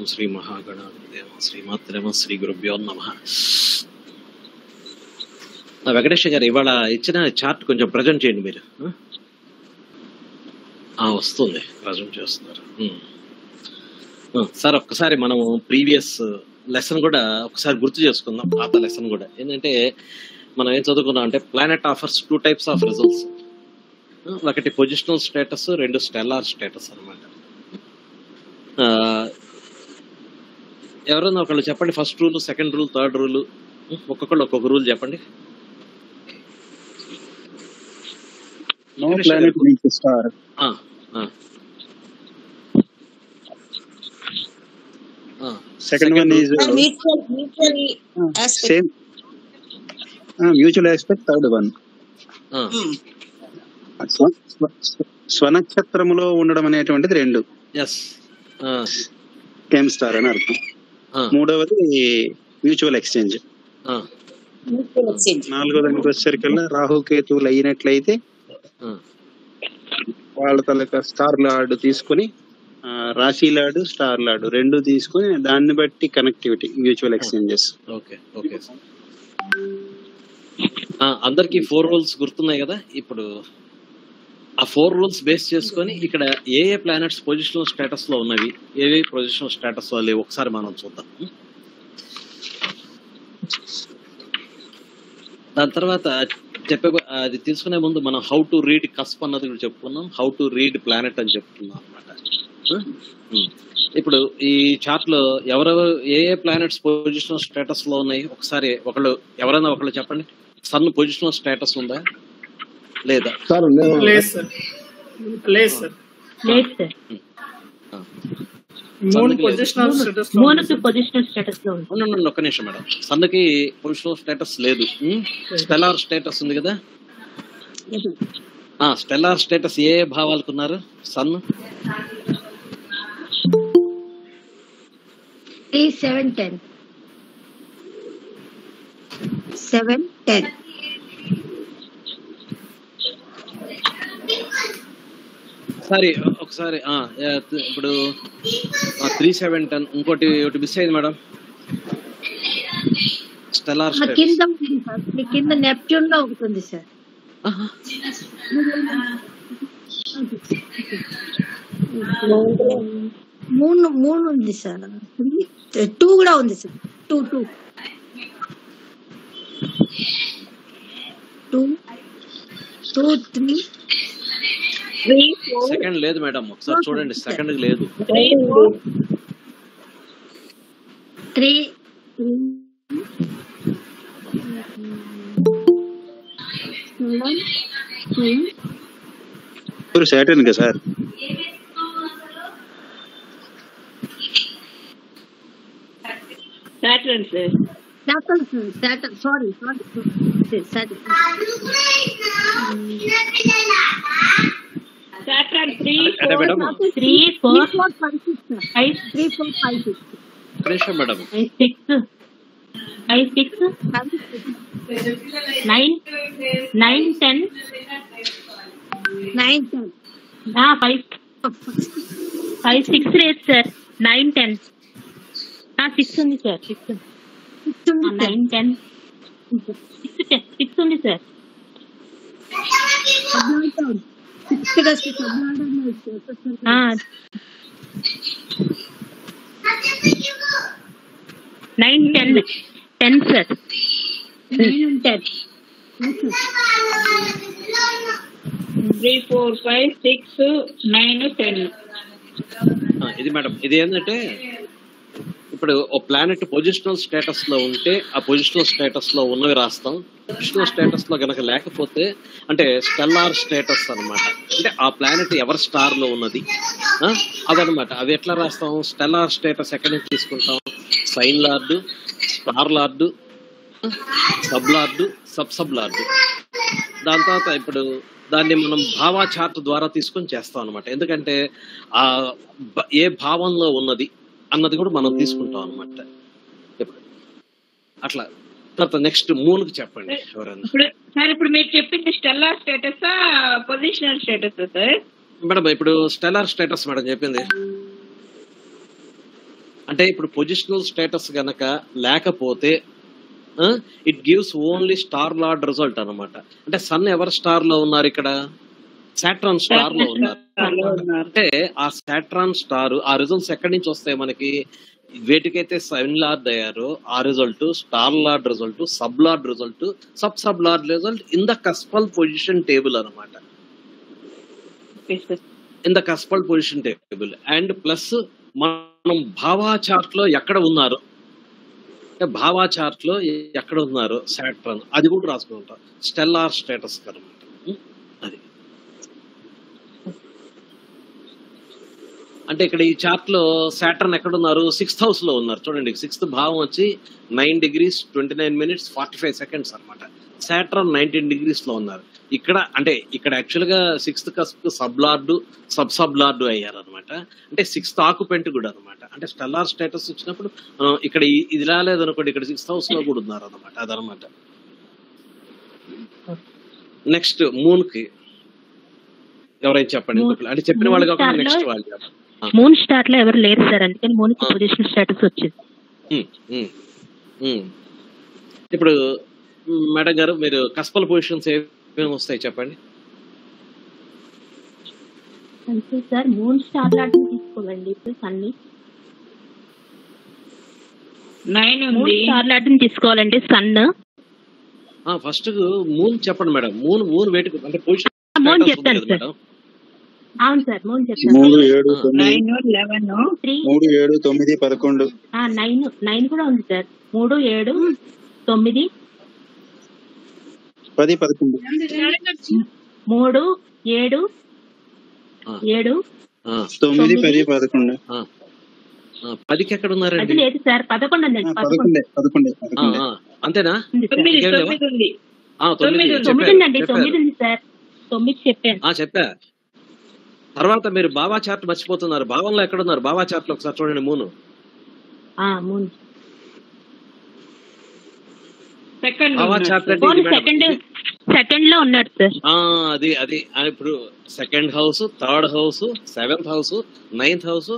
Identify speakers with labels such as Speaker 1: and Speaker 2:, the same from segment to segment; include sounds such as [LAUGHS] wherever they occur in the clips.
Speaker 1: ఓం శ్రీ మహాగణాధిదేవ శ్రీమాత్రేమ శ్రీ గురుభ్యో నమ. వెంకటేశ్వర గారు ఇవాళ ఇచ్చిన చార్ట్ కొంచెం ప్రజెంట్ చేయండి మీరు. ఆ? వస్తుంది. ప్రజెంట్ చేస్తున్నారు. సార్ ఒక్కసారి మనం ప్రీవియస్ లెసన్ కూడా ఒకసారి గుర్తు చేసుకుందాం. పాత లెసన్ కూడా. ఏంటంటే మనం ఏం చదువుకున్నాం అంటే planet offers two types of results ఒకటి పొజిషనల్ స్టేటస్ రెండు స్టెల్లార్ స్టేటస్ అనమాట ఎవరన్నా ఒకళ్ళు చెప్పండి first rule second rule third rule ఒక్కొక్కళ్ళు ఒక్కొక్క రూల్ చెప్పండి.
Speaker 2: స్వ- స్వ- స్వ- స్వనక్షత్రములో ఉండడం అనేటువంటిది రెండు
Speaker 1: ఎస్
Speaker 2: స్టార్ అని అర్థం. మూడవది మ్యూచువల్ ఎక్స్చేంజ్. నాలుగో దానికి వచ్చేసరికల్లా రాహుకేతువులు అయినట్లయితే. వాళ్ళ తలక స్టార్ లార్డ్ తీసుకుని రాశి లార్డ్ స్టార్ లార్డ్ రెండు తీసుకుని దాన్ని బట్టి connectivity mutual exchanges.
Speaker 1: Okay okay. Sir ఆ, అందరికీ ఫోర్ రూల్స్ గుర్తున్నాయి కదా ఇప్పుడు ఆ ఫోర్ రూల్స్ బేస్ చేసుకొని ఇక్కడ ఏ ఏ ప్లానెట్స్ పొజిషనల్ స్టేటస్లో ఉన్నవి ఏవి పొజిషనల్ స్టేటస్లో లేవు ఒకసారి మనం చూద్దాం. దాని తర్వాత చెప్పే అది తీసుకునే ముందు మనం హౌ టు రీడ్ కస్ప్ అన్నది కూడా చెప్పుకున్నాం హౌ టు రీడ్ ప్లానెట్ అని చెప్తున్నాం అనమాట hmm? hmm. ఇప్పుడు ఈ చార్ట్లో ఎవరెవరు ఏ ఏ ప్లానెట్స్ పొజిషనల్ స్టేటస్లో ఉన్నాయి ఒకసారి ఒకళ్ళు ఎవరైనా ఒకళ్ళు చెప్పండి. సన్ పొజిషనల్ స్టేటస్ ఉందా? లేదా?
Speaker 3: సార్
Speaker 4: లేదు. సార్. లేదు. పొజిషనల్ స్టేటస్
Speaker 5: మోనకు పొజిషనల్ స్టేటస్లో ఉంది.
Speaker 1: ఉండండి, ఉండండి, ఒక్క నిమిషం మేడం. సన్కి పొజిషనల్ స్టేటస్ లేదు. స్టెల్లార్ స్టేటస్ ఉంది కదా? ఆ స్టెల్లార్ స్టేటస్ ఏ భావాలకు ఉన్నారు? Sun?
Speaker 6: Three, seven, ten. Seven,
Speaker 1: ఒకసారి ఒకసారి ఆ, ఏ, ఇప్పుడు త్రీ సెవెన్ టెన్ ఇంకోటి ఒకటి మిస్ అయింది మేడం. స్టెల్లార్
Speaker 6: ఆ
Speaker 1: స్టేటస్
Speaker 6: కింద ఉంది సార్ మీ కింద నెప్ట్యూన్లో ఒకటి ఉంది సార్.
Speaker 1: ఆహా.
Speaker 6: మూడు మూడు ఉంది సార్. టూ కూడా ఉంది sir. Two two. Two two three. Three four
Speaker 1: second లేదు మేడం ఒకసారి చూడండి సెకండ్ లేదు.
Speaker 6: Three four. త్రీ.
Speaker 2: సాటర్న్ కదా sir?
Speaker 5: Saturn sir.
Speaker 6: sir. Saturn. Sorry, Saturn.
Speaker 5: Saturn three
Speaker 1: అంటే madam.
Speaker 5: Three four. Five
Speaker 1: madam
Speaker 5: five six five six
Speaker 6: six.
Speaker 5: Nine nine ten. Five five six లేదు sir nine ten six ఉంది sir six. Nine ten six six ఉంది sir nine ten ten sir
Speaker 6: nine ten
Speaker 5: three four five six nine ten
Speaker 1: ఇది madam ఇది ఏంటంటే ఇప్పుడు ఓ planet positional స్టేటస్లో ఉంటే ఆ పొజిషనల్ స్టేటస్లో ఉన్నవి రాస్తాం. పొజిషనల్ స్టేటస్లో గనక లేకపోతే అంటే స్టెల్లార్ స్టేటస్ అనమాట అంటే ఆ ప్లానెట్ ఎవరి స్టార్లో ఉన్నది? అదనమాట అవి ఎట్లా రాస్తాం? స్టెల్లార్ స్టేటస్ ఎక్కడి నుంచి తీసుకుంటాం? Sign lord star lord sub lord sub sub lord దాని తర్వాత ఇప్పుడు దాన్ని మనం భావా చార్ట్ ద్వారా తీసుకొని చేస్తాం అనమాట ఎందుకంటే ఆ ఏ భావంలో ఉన్నది? అన్నది కూడా మనం తీసుకుంటాం అనమాట అట్లా. తర్వాత నెక్స్ట్ మూనుకు చెప్పండి ఎవరైనా
Speaker 5: ఇప్పుడు సార్ ఇప్పుడు మీరు చెప్పింది stellar status positional status sir?
Speaker 1: Madam ఇప్పుడు స్టెల్లార్ స్టేటస్ మేడం చెప్పింది. అంటే ఇప్పుడు పొజిషనల్ స్టేటస్ గనక లేకపోతే it gives only star lord result అన్నమాట. అంటే సన్ ఎవరు స్టార్లో ఉన్నారు ఇక్కడ? సాట్రాన్ స్టార్లో ఉన్నారు. అంటే ఆ సాట్రాన్ స్టార్ ఆ రిజల్ట్స్ ఎక్కడి నుంచి వస్తాయి మనకి? వేటికైతే సన్ లార్డ్ అయ్యారో ఆ result star lord result sub lord result sub sub lord result in the cuspal position table అన్నమాట. In the cuspal position table and plus మనం భావా చార్ట్లో ఎక్కడ ఉన్నారు? అంటే భావా చార్ట్లో ఎక్కడ ఉన్నారు సాట్రాన్ అది కూడా రాసుకుంటాం. స్టెల్లార్ స్టేటస్ అనమాట అంటే ఇక్కడ ఈ చార్ట్లో సాటర్న్ ఎక్కడ ఉన్నారు సిక్స్త్ హౌస్లో ఉన్నారు. చూడండి సిక్స్త్ భావం వచ్చి nine degrees twenty nine minutes forty five seconds అనమాట సాటర్న్ నైన్టీన్ డిగ్రీస్లో ఉన్నారు. ఇక్కడ అంటే ఇక్కడ యాక్చువల్గా sixth cusp sub lord sub sub lord అయ్యారు అనమాట అంటే సిక్స్త్ ఆక్యుపెంట్ కూడా అనమాట అంటే స్టెల్లార్ స్టేటస్ వచ్చినప్పుడు మనం ఇక్కడ ఇది రాలేదు అనుకోండి ఇక్కడ సిక్స్త్ హౌస్లో కూడా ఉన్నారు అనమాట అదనమాట నెక్స్ట్ మూన్కి ఎవరైనా చెప్పండి. అంటే చెప్పిన వాళ్ళు కాకుండా నెక్స్ట్ వాళ్ళు చెప్పండి.
Speaker 5: మూన్ స్టార్లో ఎవరు లేరు సార్ అందుకని
Speaker 1: మూన్కి.
Speaker 5: పొజిషన్ స్టేటస్ వచ్చింది.
Speaker 1: ఉమ్, ఉమ్. ఇప్పుడు మేడం గారు మీరు కస్పల్ పొజిషన్స్ ఏమేమి వస్తాయి చెప్పండి?
Speaker 5: అంతే సార్ మూన్ స్టార్ లాంటివి తీసుకోవాలండి ఇప్పుడు సన్ని
Speaker 3: నైన్
Speaker 5: మూన్
Speaker 3: ఉంది.
Speaker 5: స్టార్ లాంటివి తీసుకోవాలండి సన్
Speaker 1: ఫస్ట్ మూన్ చెప్పండి మేడం. మూన్ మూన్ వేటి అంటే పొజిషన్
Speaker 5: మూన్ చెప్తాను సార్. అవును సార్
Speaker 2: మూడు
Speaker 5: చెప్తాను
Speaker 2: ఏడు తొమ్మిది. మూడు ఏడు తొమ్మిది పదకొండు.
Speaker 5: నైన్ నైన్ కూడా ఉంది సార్. మూడు ఏడు తొమ్మిది.
Speaker 2: పది పదకొండు.
Speaker 5: మూడు ఏడు
Speaker 1: ఆ,
Speaker 5: ఏడు
Speaker 1: ఆ,
Speaker 2: తొమ్మిది. పది పదకొండు.
Speaker 1: పదికి ఎక్కడ
Speaker 5: అది
Speaker 1: ఉన్నారండి
Speaker 5: లేదు సార్ పదకొండు ఉందండి పదకొండు.
Speaker 1: అంతేనా?
Speaker 3: తొమ్మిది
Speaker 5: ఉందండి. తొమ్మిది ఉంది సార్. తొమ్మిది చెప్పాను
Speaker 1: ఆ చెప్పా. తర్వాత మీరు బాబా చార్ట్ మర్చిపోతున్నారు. భావంలో ఎక్కడ ఉన్నారు బాబా చార్ట్లో ఒకసారి చూడండి మూను.
Speaker 5: సెకండ్లో ఉన్నాడు సార్.
Speaker 1: అది అది. ఇప్పుడు second house third house seventh house ninth house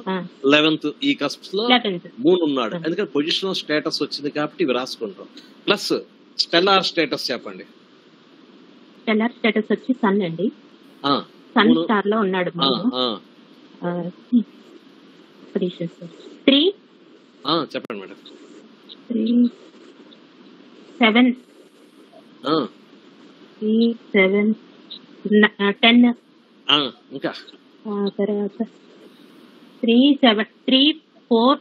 Speaker 1: eleventh ఈ
Speaker 5: కస్ప్స్లో
Speaker 1: మూన్ ఉన్నాడు ఎందుకంటే పొజిషనల్ స్టేటస్ వచ్చింది కాబట్టి ఇవి రాసుకుంటాం. ప్లస్ స్టెల్లార్ స్టేటస్ చెప్పండి.
Speaker 5: స్టెల్లార్ స్టేటస్ వచ్చి సన్ అండి. సన్. స్టార్లో ఉన్నాడు త్రీ.
Speaker 1: ఆ, చెప్పండి మేడం.
Speaker 5: త్రీ. సెవెన్.
Speaker 1: ఆ,
Speaker 5: త్రీ సెవెన్ టెన్.
Speaker 1: ఆ, ఇంకా.
Speaker 5: తర్వాత త్రీ సెవెన్ త్రీ ఫోర్.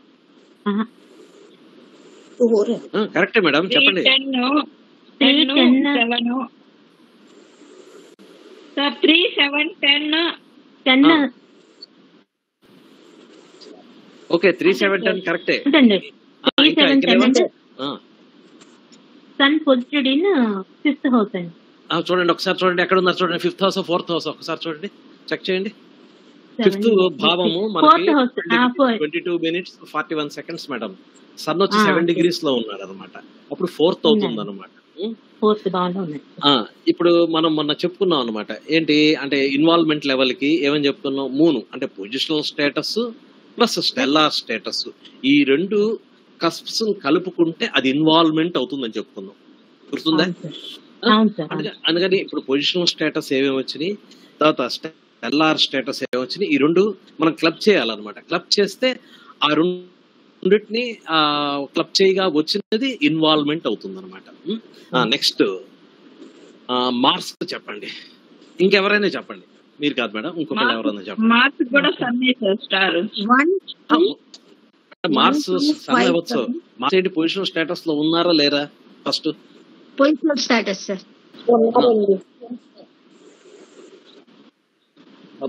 Speaker 1: కరెక్టే మేడం చెప్పండి.
Speaker 3: Ten
Speaker 5: three
Speaker 3: ten
Speaker 5: ten.
Speaker 3: Seven sir three seven ten
Speaker 5: ten.
Speaker 1: Okay three seven ten కరెక్టే
Speaker 5: three seven ten sun posited in fifth house అండి
Speaker 1: చూడండి ఒకసారి చూడండి ఎక్కడ ఉన్నారు చూడండి ఫిఫ్త్ హౌస్ ఫోర్త్ హౌస్ ఒకసారి చూడండి చెక్ చేయండి. ఫిఫ్త్ భావము twenty two minutes forty one seconds madam sun వచ్చి సెవెన్. డిగ్రీస్లో ఉన్నాడు అనమాట అప్పుడు ఫోర్త్ అవుతుంది అనమాట
Speaker 5: ఫోర్త్ భావనలో ఉన్నాయి.
Speaker 1: ఇప్పుడు మనం మొన్న చెప్పుకున్నాం అనమాట ఏంటి? అంటే ఇన్వాల్వ్మెంట్ లెవెల్కి ఏమని చెప్పుకున్నాం? మూను. అంటే positional status plus stellar status ఈ రెండు కస్ప్స్ కలుపుకుంటే అది ఇన్వాల్వ్మెంట్ అవుతుందని చెప్పుకున్నాం. గుర్తుందా? అందుకని ఇప్పుడు పొజిషనల్ స్టేటస్ ఏమేమి వచ్చినాయి? తర్వాత స్టెల్లార్ స్టేటస్ ఏమేమి వచ్చినాయి? ఈ రెండు మనం క్లబ్ చేయాలన్నమాట. క్లబ్ చేస్తే ఆ రెండింటిని క్లబ్ చేయగా వచ్చినది ఇన్వాల్వ్మెంట్ అవుతుంది అనమాట నెక్స్ట్ మార్క్స్ చెప్పండి. ఇంకెవరైనా చెప్పండి. మీరు కాదు మేడం ఇంకొకరు ఎవరైనా చెప్పండి.
Speaker 3: మార్క్స్ కూడా సన్నే sir star
Speaker 6: one
Speaker 1: Mars
Speaker 6: two,
Speaker 1: sun అవ్వచ్చు. మార్క్స్ ఏంటి పొజిషనల్ స్టేటస్లో ఉన్నారా లేరా? First
Speaker 6: positional status sir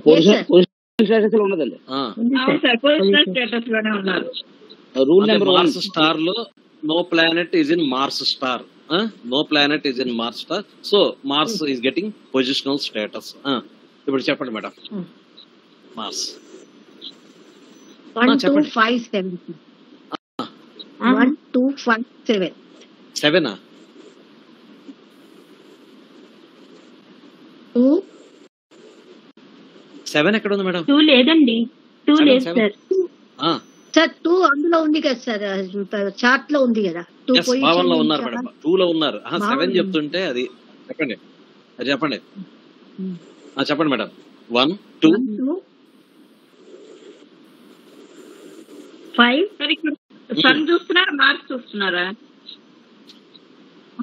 Speaker 7: position. Position స్టేటస్లో ఉన్నదండి.
Speaker 5: ఉంది
Speaker 3: అవును
Speaker 5: సార్
Speaker 3: సార్ పొజిషనల్ స్టేటస్లోనే ఉన్నారు.
Speaker 7: Rule number one
Speaker 1: Mars స్టార్లో no planet is in Mars star no planet is in Mars star so Mars is getting positional status ఇప్పుడు చెప్పండి madam. Mars చెప్పండి.
Speaker 6: Five seven one two five seven
Speaker 1: సెవెనా
Speaker 6: two
Speaker 1: seven ఎక్కడ ఉంది madam?
Speaker 5: Two లేదండి. Two లేదు. Sir.
Speaker 6: Sir two అందులో ఉంది కదా సార్ చార్ట్లో ఉంది కదా. టూ
Speaker 1: భావన్లో ఉన్నారు మేడం. టూ లో ఉన్నారు. సెవెన్. చెప్తుంటే అది చెప్పండి. అది చెప్పండి. చెప్పండి madam. One two
Speaker 6: two five
Speaker 3: sir ఇక్కడ సన్ చూస్తున్నారా మార్క్స్ చూస్తున్నారా?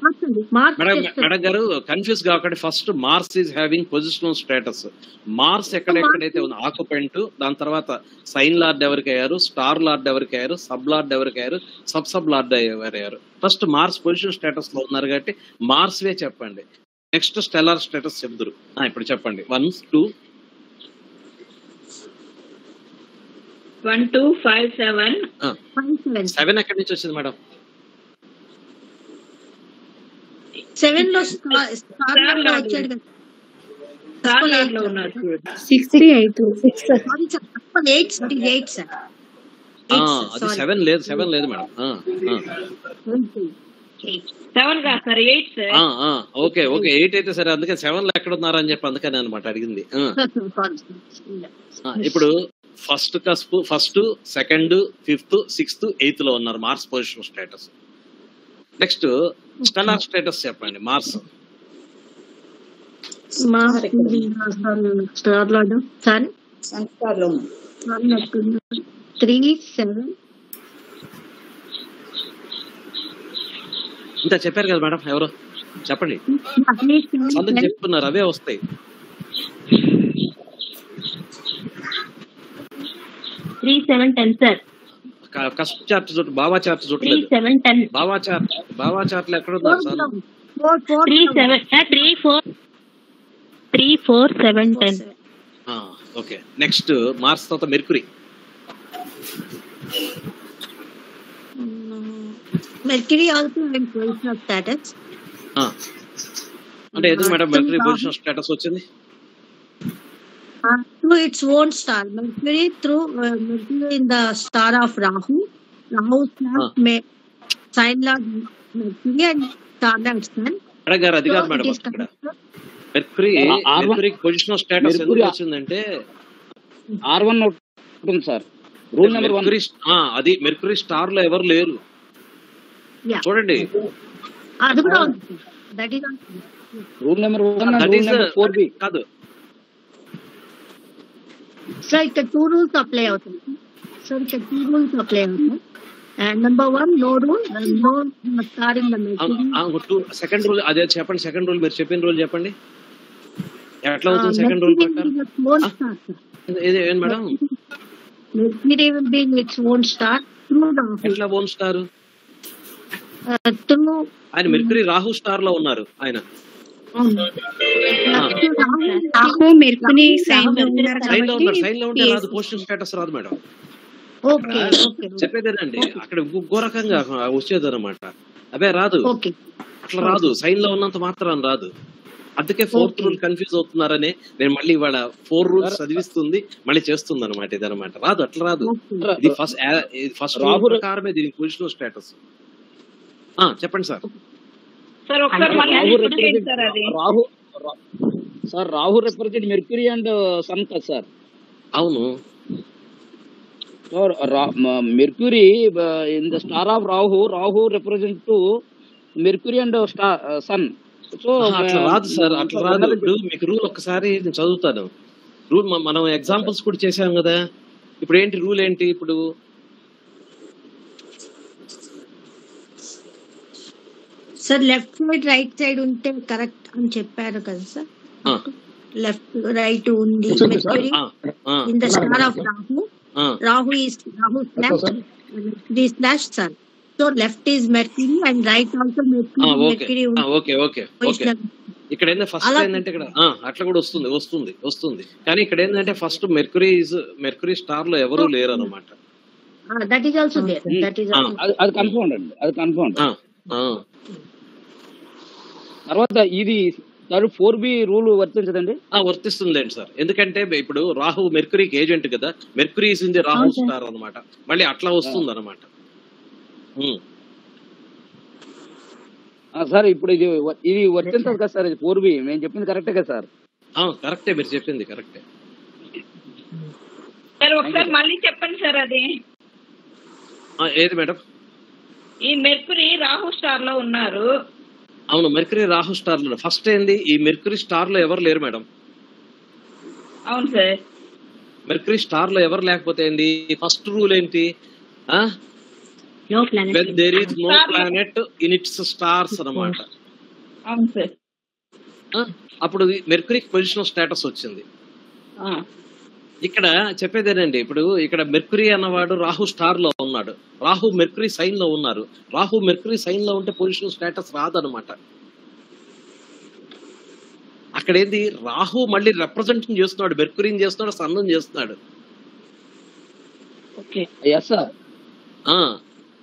Speaker 1: మేడం గారు కన్ఫ్యూజ్ కాకండి. First Mars is having positional status Mars ఎక్కడెక్కడైతే ఉంది? ఆక్యుపెంట్ దాని తర్వాత సైన్ లార్డ్ ఎవరికి అయ్యారు? స్టార్ లార్డ్ ఎవరికి అయ్యారు? సబ్ లార్డ్ ఎవరికి అయ్యారు? సబ్ సబ్ లార్డ్ ఎవరు అయ్యారు? ఫస్ట్ మార్స్ పొజిషన్ స్టేటస్లో ఉన్నారు కాబట్టి మార్స్ వే చెప్పండి. నెక్స్ట్ స్టెల్లార్ స్టేటస్ చెప్దురు. ఆ, ఇప్పుడు చెప్పండి. One two
Speaker 3: one two five seven
Speaker 6: five seven
Speaker 1: seven ఎక్కడి నుంచి వచ్చింది మేడం?
Speaker 6: సెవెన్లో స్టార్లో వచ్చాడు కదా.
Speaker 8: Eight
Speaker 6: eight sir.
Speaker 1: అది సెవెన్ లేదు సెవెన్ లేదు మేడం. ఆ, ఆ.
Speaker 3: సెవెన్ కాదు సార్ ఎయిట్ సార్?
Speaker 1: ఆ, ఆ, ఓకే ఓకే ఎయిట్ అయితే సరే అందుకే సెవెన్లో ఎక్కడ ఉన్నారని చెప్పి అందుకని అనమాట అడిగింది. [LAUGHS] ఇప్పుడు first cusp first second fifth sixth ఎయిత్లో ఉన్నారు Mars position status. Next stellar status చెప్పండి మార్స్
Speaker 6: త్రీ సెవెన్.
Speaker 1: ఇంత చెప్పారు కదా మేడం ఎవరు? చెప్పండి. అందుకు చెప్తున్నారు అవే వస్తాయి.
Speaker 5: Three seven ten sir.
Speaker 1: క- కస్ప్ చార్ట్ చూడ బాబా చార్ట్
Speaker 5: త్రీ
Speaker 1: చూడలేదు
Speaker 5: సెవెన్ టెన్.
Speaker 1: బాబా చార్ట్ బాబా చార్ట్లో ఎక్కడ ఉన్నారు sir?
Speaker 5: Three seven. Three four three four seven ten.
Speaker 1: ఆ, ఓకే. నెక్స్ట్ మార్స్ తర్వాత Mercury
Speaker 6: Mercury also in position of status.
Speaker 1: ఆ. అంటే ఎందుకు మేడం మెర్కురీ పొజిషన్ స్టేటస్ వచ్చింది?
Speaker 6: Through its own star Mercury through Mercury in the star of Rahu Rahu sign lord Mercury and star lord sun
Speaker 1: madam గారు అది కాదు మేడం ఇక్కడ Mercury
Speaker 7: ఆ, R1
Speaker 1: మెర్కురీ పొజిషన్ స్టేటస్ ఎందుకు
Speaker 7: Mercury-
Speaker 1: వచ్చిందంటే
Speaker 7: R one ఉంటుంది సార్. రూల్ నెంబర్ వన్
Speaker 1: అది మెర్కురీ స్టార్లో ఎవరు లేరు. చూడండి.
Speaker 6: అది కూడా ఉంది. That is
Speaker 7: rule number one rule number four B
Speaker 1: కాదు.
Speaker 6: సో ఇక్కడ టూ రూల్స్ అప్లై అవుతాయి. సో ఇక్కడ టూ రూల్స్ అప్లై అవుతాయి. And number one no rule no star in the Mercury
Speaker 1: second rule అదే చెప్పండి సెకండ్ రూల్ మీరు చెప్పిన rule చెప్పండి. ఎట్లా అవుతుంది సెకండ్ రూల్ ఇది ఏం madam?
Speaker 6: Mercury its own star
Speaker 1: ఎట్లా ఓన్ స్టార్
Speaker 6: త్రూ
Speaker 1: ఆయన మెర్కురీ రాహు స్టార్లో ఉన్నారు ఆయన.
Speaker 8: మెర్కుని సైన్లో ఉన్నారు
Speaker 1: సైన్లో ఉన్నారు.
Speaker 8: కాబట్టి
Speaker 1: సైన్లో ఉంటే రాదు పోస్టల్ స్టేటస్ రాదు మేడం.
Speaker 6: Okay okay.
Speaker 1: చెప్పేదేనండి అక్కడ ఇంకో రకంగా వచ్చేది అనమాట అదే రాదు. అట్లా రాదు. సైన్లో ఉన్నంత మాత్రం రాదు. అందుకే ఫోర్త్. రూల్ కన్ఫ్యూజ్ అవుతున్నారని నేను మళ్ళీ ఇవాళ ఫోర్ రూల్స్ చదివిస్తుంది మళ్ళీ చేస్తుంది అనమాట ఇది అనమాట రాదు అట్లా రాదు. ఇది ఫస్ట్ ఫస్ట్ రూల్ ప్రకారమే దీనికి పొజిషనల్ స్టేటస్ చెప్పండి sir.
Speaker 7: Rahu
Speaker 3: sir
Speaker 7: Rahu sir represent Mercury and sun కదా సార్.
Speaker 1: అవును.
Speaker 7: So Mercury in the star of Rahu Rahu represent to Mercury and star sun so
Speaker 1: అట్లా రాదు సార్ అట్లా రాదు. ఇప్పుడు మీకు రూల్ ఒక్కసారి నేను చదువుతాను. రూల్ మనం ఎగ్జాంపుల్స్ కూడా చేసాం కదా. ఇప్పుడు ఏంటి రూల్ ఏంటి? ఇప్పుడు
Speaker 6: sir left side right side ఉంటే కరెక్ట్ అని చెప్పారు కదా సార్ లెఫ్ట్ రైట్ ఉంది. Mercury in the star of Rahu. Rahu is Rahu slash Mercury slash sun so left is Mercury and right also Mercury
Speaker 1: okay
Speaker 6: Mercury
Speaker 1: ఆ, okay okay okay ఇక్కడ ఏంటంటే first ఏంటంటే ఇక్కడ ఆ, అట్లా కూడా వస్తుంది వస్తుంది వస్తుంది. కానీ ఇక్కడ ఏంటంటే ఫస్ట్ మెర్కురీ మెర్కురీ స్టార్లో ఎవరు లేరు అనమాట
Speaker 6: that is also there that is
Speaker 1: ఆ.
Speaker 7: అది అది కన్ఫర్మ్ అండి. అది కన్ఫర్మ్ తర్వాత ఇది ఫోర్ బి రూల్ వర్తించదండి?
Speaker 1: వర్తిస్తుందిలేండి సార్. ఎందుకంటే ఇప్పుడు రాహు మెర్కురీకి ఏజెంట్ కదా మెర్కురీ ఇసింది రాహు. స్టార్ అనమాట మళ్ళీ అట్లా వస్తుంది అనమాట
Speaker 7: సార్ ఇప్పుడు ఇది ఇది వర్తించదు కదా సార్ ఇది ఫోర్ బి. మేము చెప్పింది కరెక్టే కదా సార్?
Speaker 1: కరెక్టే మీరు చెప్పింది కరెక్టే.
Speaker 3: సార్ ఒకసారి మళ్ళీ చెప్పండి సార్ అది.
Speaker 1: ఆ, ఏది మేడం?
Speaker 3: ఈ మెర్కురీ రాహు స్టార్లో ఉన్నారు.
Speaker 1: అవును మెర్కరీ రాహు స్టార్లో ఫస్ట్ ఏంది? ఈ మెర్కరీ స్టార్లో ఎవరు లేరు మేడం?
Speaker 3: అవును సార్.
Speaker 1: మెర్కరీ స్టార్లో ఎవరు లేకపోతే ఏంది? ఫస్ట్ రూల్ ఏంటి?
Speaker 5: No planet
Speaker 1: when there is no planet in its stars అన్నమాట.
Speaker 3: అవును సార్.
Speaker 1: ఆ, అప్పుడు మెర్కరీ పొజిషనల్ స్టేటస్ వచ్చింది. ఇక్కడ చెప్పేదేనండి ఇప్పుడు ఇక్కడ మెర్కురీ అన్నవాడు రాహు స్టార్లో ఉన్నాడు. రాహు మెర్కురీ సైన్లో ఉన్నారు. రాహు మెర్కురీ సైన్లో ఉంటే పొజిషన్ స్టేటస్ రాదనమాట అక్కడ ఏంది రాహు మళ్ళీ రిప్రజెంటింగ్ చేస్తున్నాడు మెర్కురీని చేస్తున్నాడు సన్నం చేస్తున్నాడు.
Speaker 3: ఓకే.
Speaker 7: ఎస్ సార్
Speaker 1: ఆ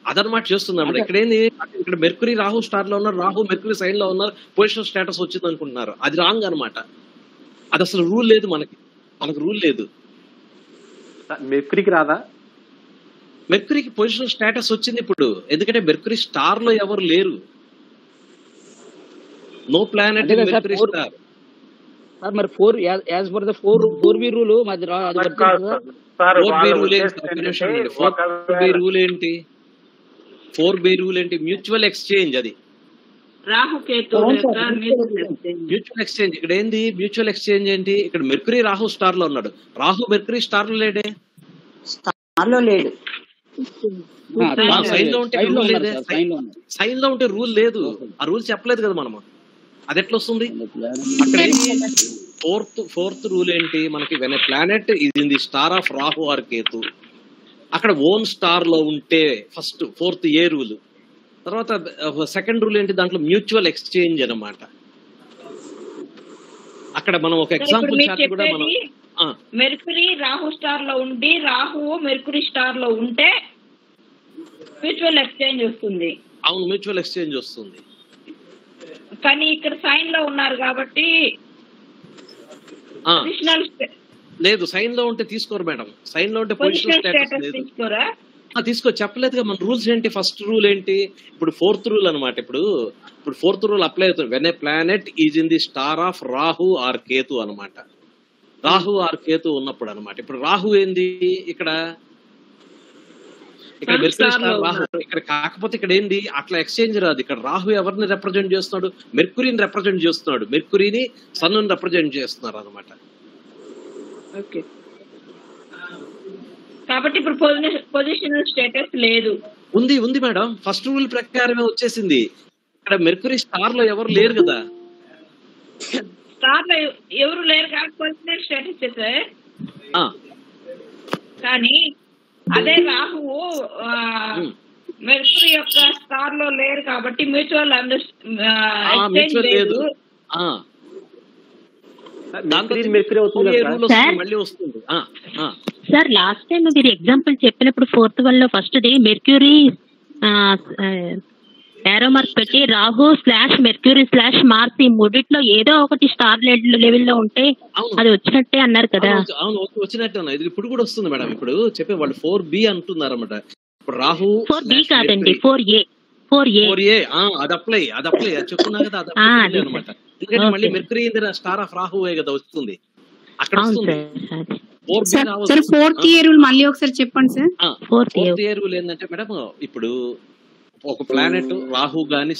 Speaker 1: అదనమాట చేస్తుంది అన్నమాట ఇక్కడ ఏంది ఇక్కడ మెర్కురీ రాహు స్టార్లో ఉన్నారు రాహు మెర్కురీ సైన్లో ఉన్నారు పొజిషన్ స్టేటస్ వచ్చింది అనుకుంటున్నారు అది రాంగ్ అన్నమాట. అది అసలు రూల్ లేదు మనకి. మనకు రూల్ లేదు.
Speaker 9: మెర్కురీకి రాదా?
Speaker 1: మెర్కురీకి పొజిషన్ స్టేటస్ వచ్చింది ఇప్పుడు. ఎందుకంటే మెర్కురీ స్టార్లో ఎవరు లేరు. నో ప్లానెట్ స్టార్
Speaker 7: సార్ మరి four as per the four four B rule మాది
Speaker 1: ఫోర్ బి రూల్ ఏంటి? ఫోర్ బి రూల్ ఏంటి? మ్యూచువల్ ఎక్స్చేంజ్ అది.
Speaker 3: Mutual exchange.
Speaker 1: ఇక్కడ ఏంది? మ్యూచువల్ ఎక్స్చేంజ్ ఏంటి? ఇక్కడ మెర్కురీ రాహు స్టార్లో ఉన్నాడు. రాహు మెర్కురీ స్టార్లో లేడే?
Speaker 8: స్టార్లో లేడు.
Speaker 7: ఆ,
Speaker 1: ఆ, సైన్లో ఉంటే
Speaker 7: సైన్లో
Speaker 1: రూల్ లేదే?
Speaker 7: సైన్లో లో
Speaker 1: ఉంటే రూల్ లేదు. ఆ రూల్ చెప్పలేదు కదా మనము. అది ఎట్లా వస్తుంది అక్కడ ఫోర్త్ ఫోర్త్ రూల్ ఏంటి? మనకి వెన్ ప్లానెట్ ఇది in the star of Rahu or Ketu అక్కడ ఓన్ స్టార్లో ఉంటే ఫస్ట్ ఫోర్త్ ఏ రూల్? తర్వాత సెకండ్ రూల్ ఏంటి? దాంట్లో మ్యూచువల్ ఎక్స్చేంజ్ అన్నమాట. అక్కడ మనం ఒక ఎగ్జాంపుల్ చార్ట్ కూడా మనం
Speaker 3: మెర్కురీ రాహు స్టార్లో ఉండి రాహు మెర్కురీ స్టార్లో ఉంటే మ్యూచువల్ ఎక్స్చేంజ్ వస్తుంది.
Speaker 1: అవును మ్యూచువల్ ఎక్స్చేంజ్ వస్తుంది.
Speaker 3: కానీ ఇక్కడ సైన్లో ఉన్నారు కాబట్టి
Speaker 1: లేదు సైన్లో ఉంటే తీసుకోరు మేడం. సైన్లో ఉంటే పొజిషన్
Speaker 3: పొజిషనల్
Speaker 1: స్టేటస్
Speaker 3: తీసుకోరా?
Speaker 1: తీసుకో చెప్పలేదుగా మన రూల్స్ ఏంటి? ఫస్ట్ రూల్ ఏంటి? ఇప్పుడు ఫోర్త్ రూల్ అన్నమాట. ఇప్పుడు ఇప్పుడు ఫోర్త్ రూల్ అప్లై అవుతుంది. When a planet is in the star of Rahu or Ketu అన్నమాట. రాహు ఆర్ కేతు ఉన్నప్పుడు అన్నమాట. ఇప్పుడు రాహు ఏంది? ఇక్కడ ఇక్కడ
Speaker 3: లో
Speaker 1: స్టార్ రాహు. ఇక్కడ కాకపోతే ఇక్కడ ఏంది? అట్లా ఎక్స్చేంజ్ రాదు. ఇక్కడ రాహు ఎవరిని రిప్రజెంట్ చేస్తున్నాడు? మెర్కురీని రిప్రజెంట్ చేస్తున్నాడు. మెర్కురీని సన్ రిప్రజెంట్ చేస్తున్నారు అనమాట
Speaker 3: ఓకే కాబట్టి ఇప్పుడు పొజిషనల్ స్టేటస్ లేదు.
Speaker 1: ఉంది ఉంది మేడం. ఫస్ట్ రూల్ ప్రకారమే వచ్చేసింది. ఇక్కడ మెర్కురీ స్టార్లో ఎవరు లేరు కదా?
Speaker 3: స్టార్లో ఎవ- ఎవరు లేరు కాబట్టి పొజిషనల్ స్టేటస్ సార్? కానీ అదే రాహువు. మెర్కురీ యొక్క స్టార్లో లేరు కాబట్టి మ్యూచువల్ అండర్
Speaker 1: ఆ,
Speaker 3: ఎక్స్చేంజ్
Speaker 1: మ్యూచువల్ లేదు
Speaker 3: లేదు
Speaker 1: ఆ, దాంతో
Speaker 9: మెర్కురీ మెర్కురీ అవుతుంది
Speaker 1: ఏ
Speaker 9: కదా
Speaker 1: రూల్ వస్తుంది
Speaker 5: సార్?
Speaker 1: మళ్ళీ వస్తుంది. ఆ, ఆ.
Speaker 5: సార్ లాస్ట్ టైం మీరు ఎగ్జాంపుల్ చెప్పినప్పుడు ఫోర్త్ వన్లో first the Mercury arrow mark పెట్టి Rahu slash Mercury slash Mars ఈ మూడిట్లో ఏదో ఒకటి స్టార్ లెవెల్లో ఉంటే. అది వచ్చినట్టే అన్నారు కదా.
Speaker 1: అవును, అవును వచ్చి- వచ్చినట్టు ఉన్నాయి. ఇది ఇప్పుడు కూడా వస్తుంది మేడం. ఇప్పుడు చెప్పే వాళ్ళు ఫోర్ బి అంటున్నారు అనమాట ఇప్పుడు రాహు
Speaker 5: ఫోర్ బి కాదండి four A four A
Speaker 1: four A అది అప్లై అది అప్లై చెప్తున్నా కదా అది
Speaker 5: ఆ,
Speaker 1: అప్లై
Speaker 5: అది
Speaker 1: అనమాట ఎందుకంటే మళ్ళీ. మెర్కురీ స్టార్ ఆఫ్ రాహువే కదా వస్తుంది. అక్కడ వస్తుంది.
Speaker 5: సార్
Speaker 8: ఫోర్త్ ఇయర్ మళ్ళీ ఒకసారి చెప్పండి సార్.
Speaker 5: ఫోర్త్
Speaker 1: ఇయర్ ఏంటంటే మేడం ఇప్పుడు ఒక ప్లానెట్ రాహు గాని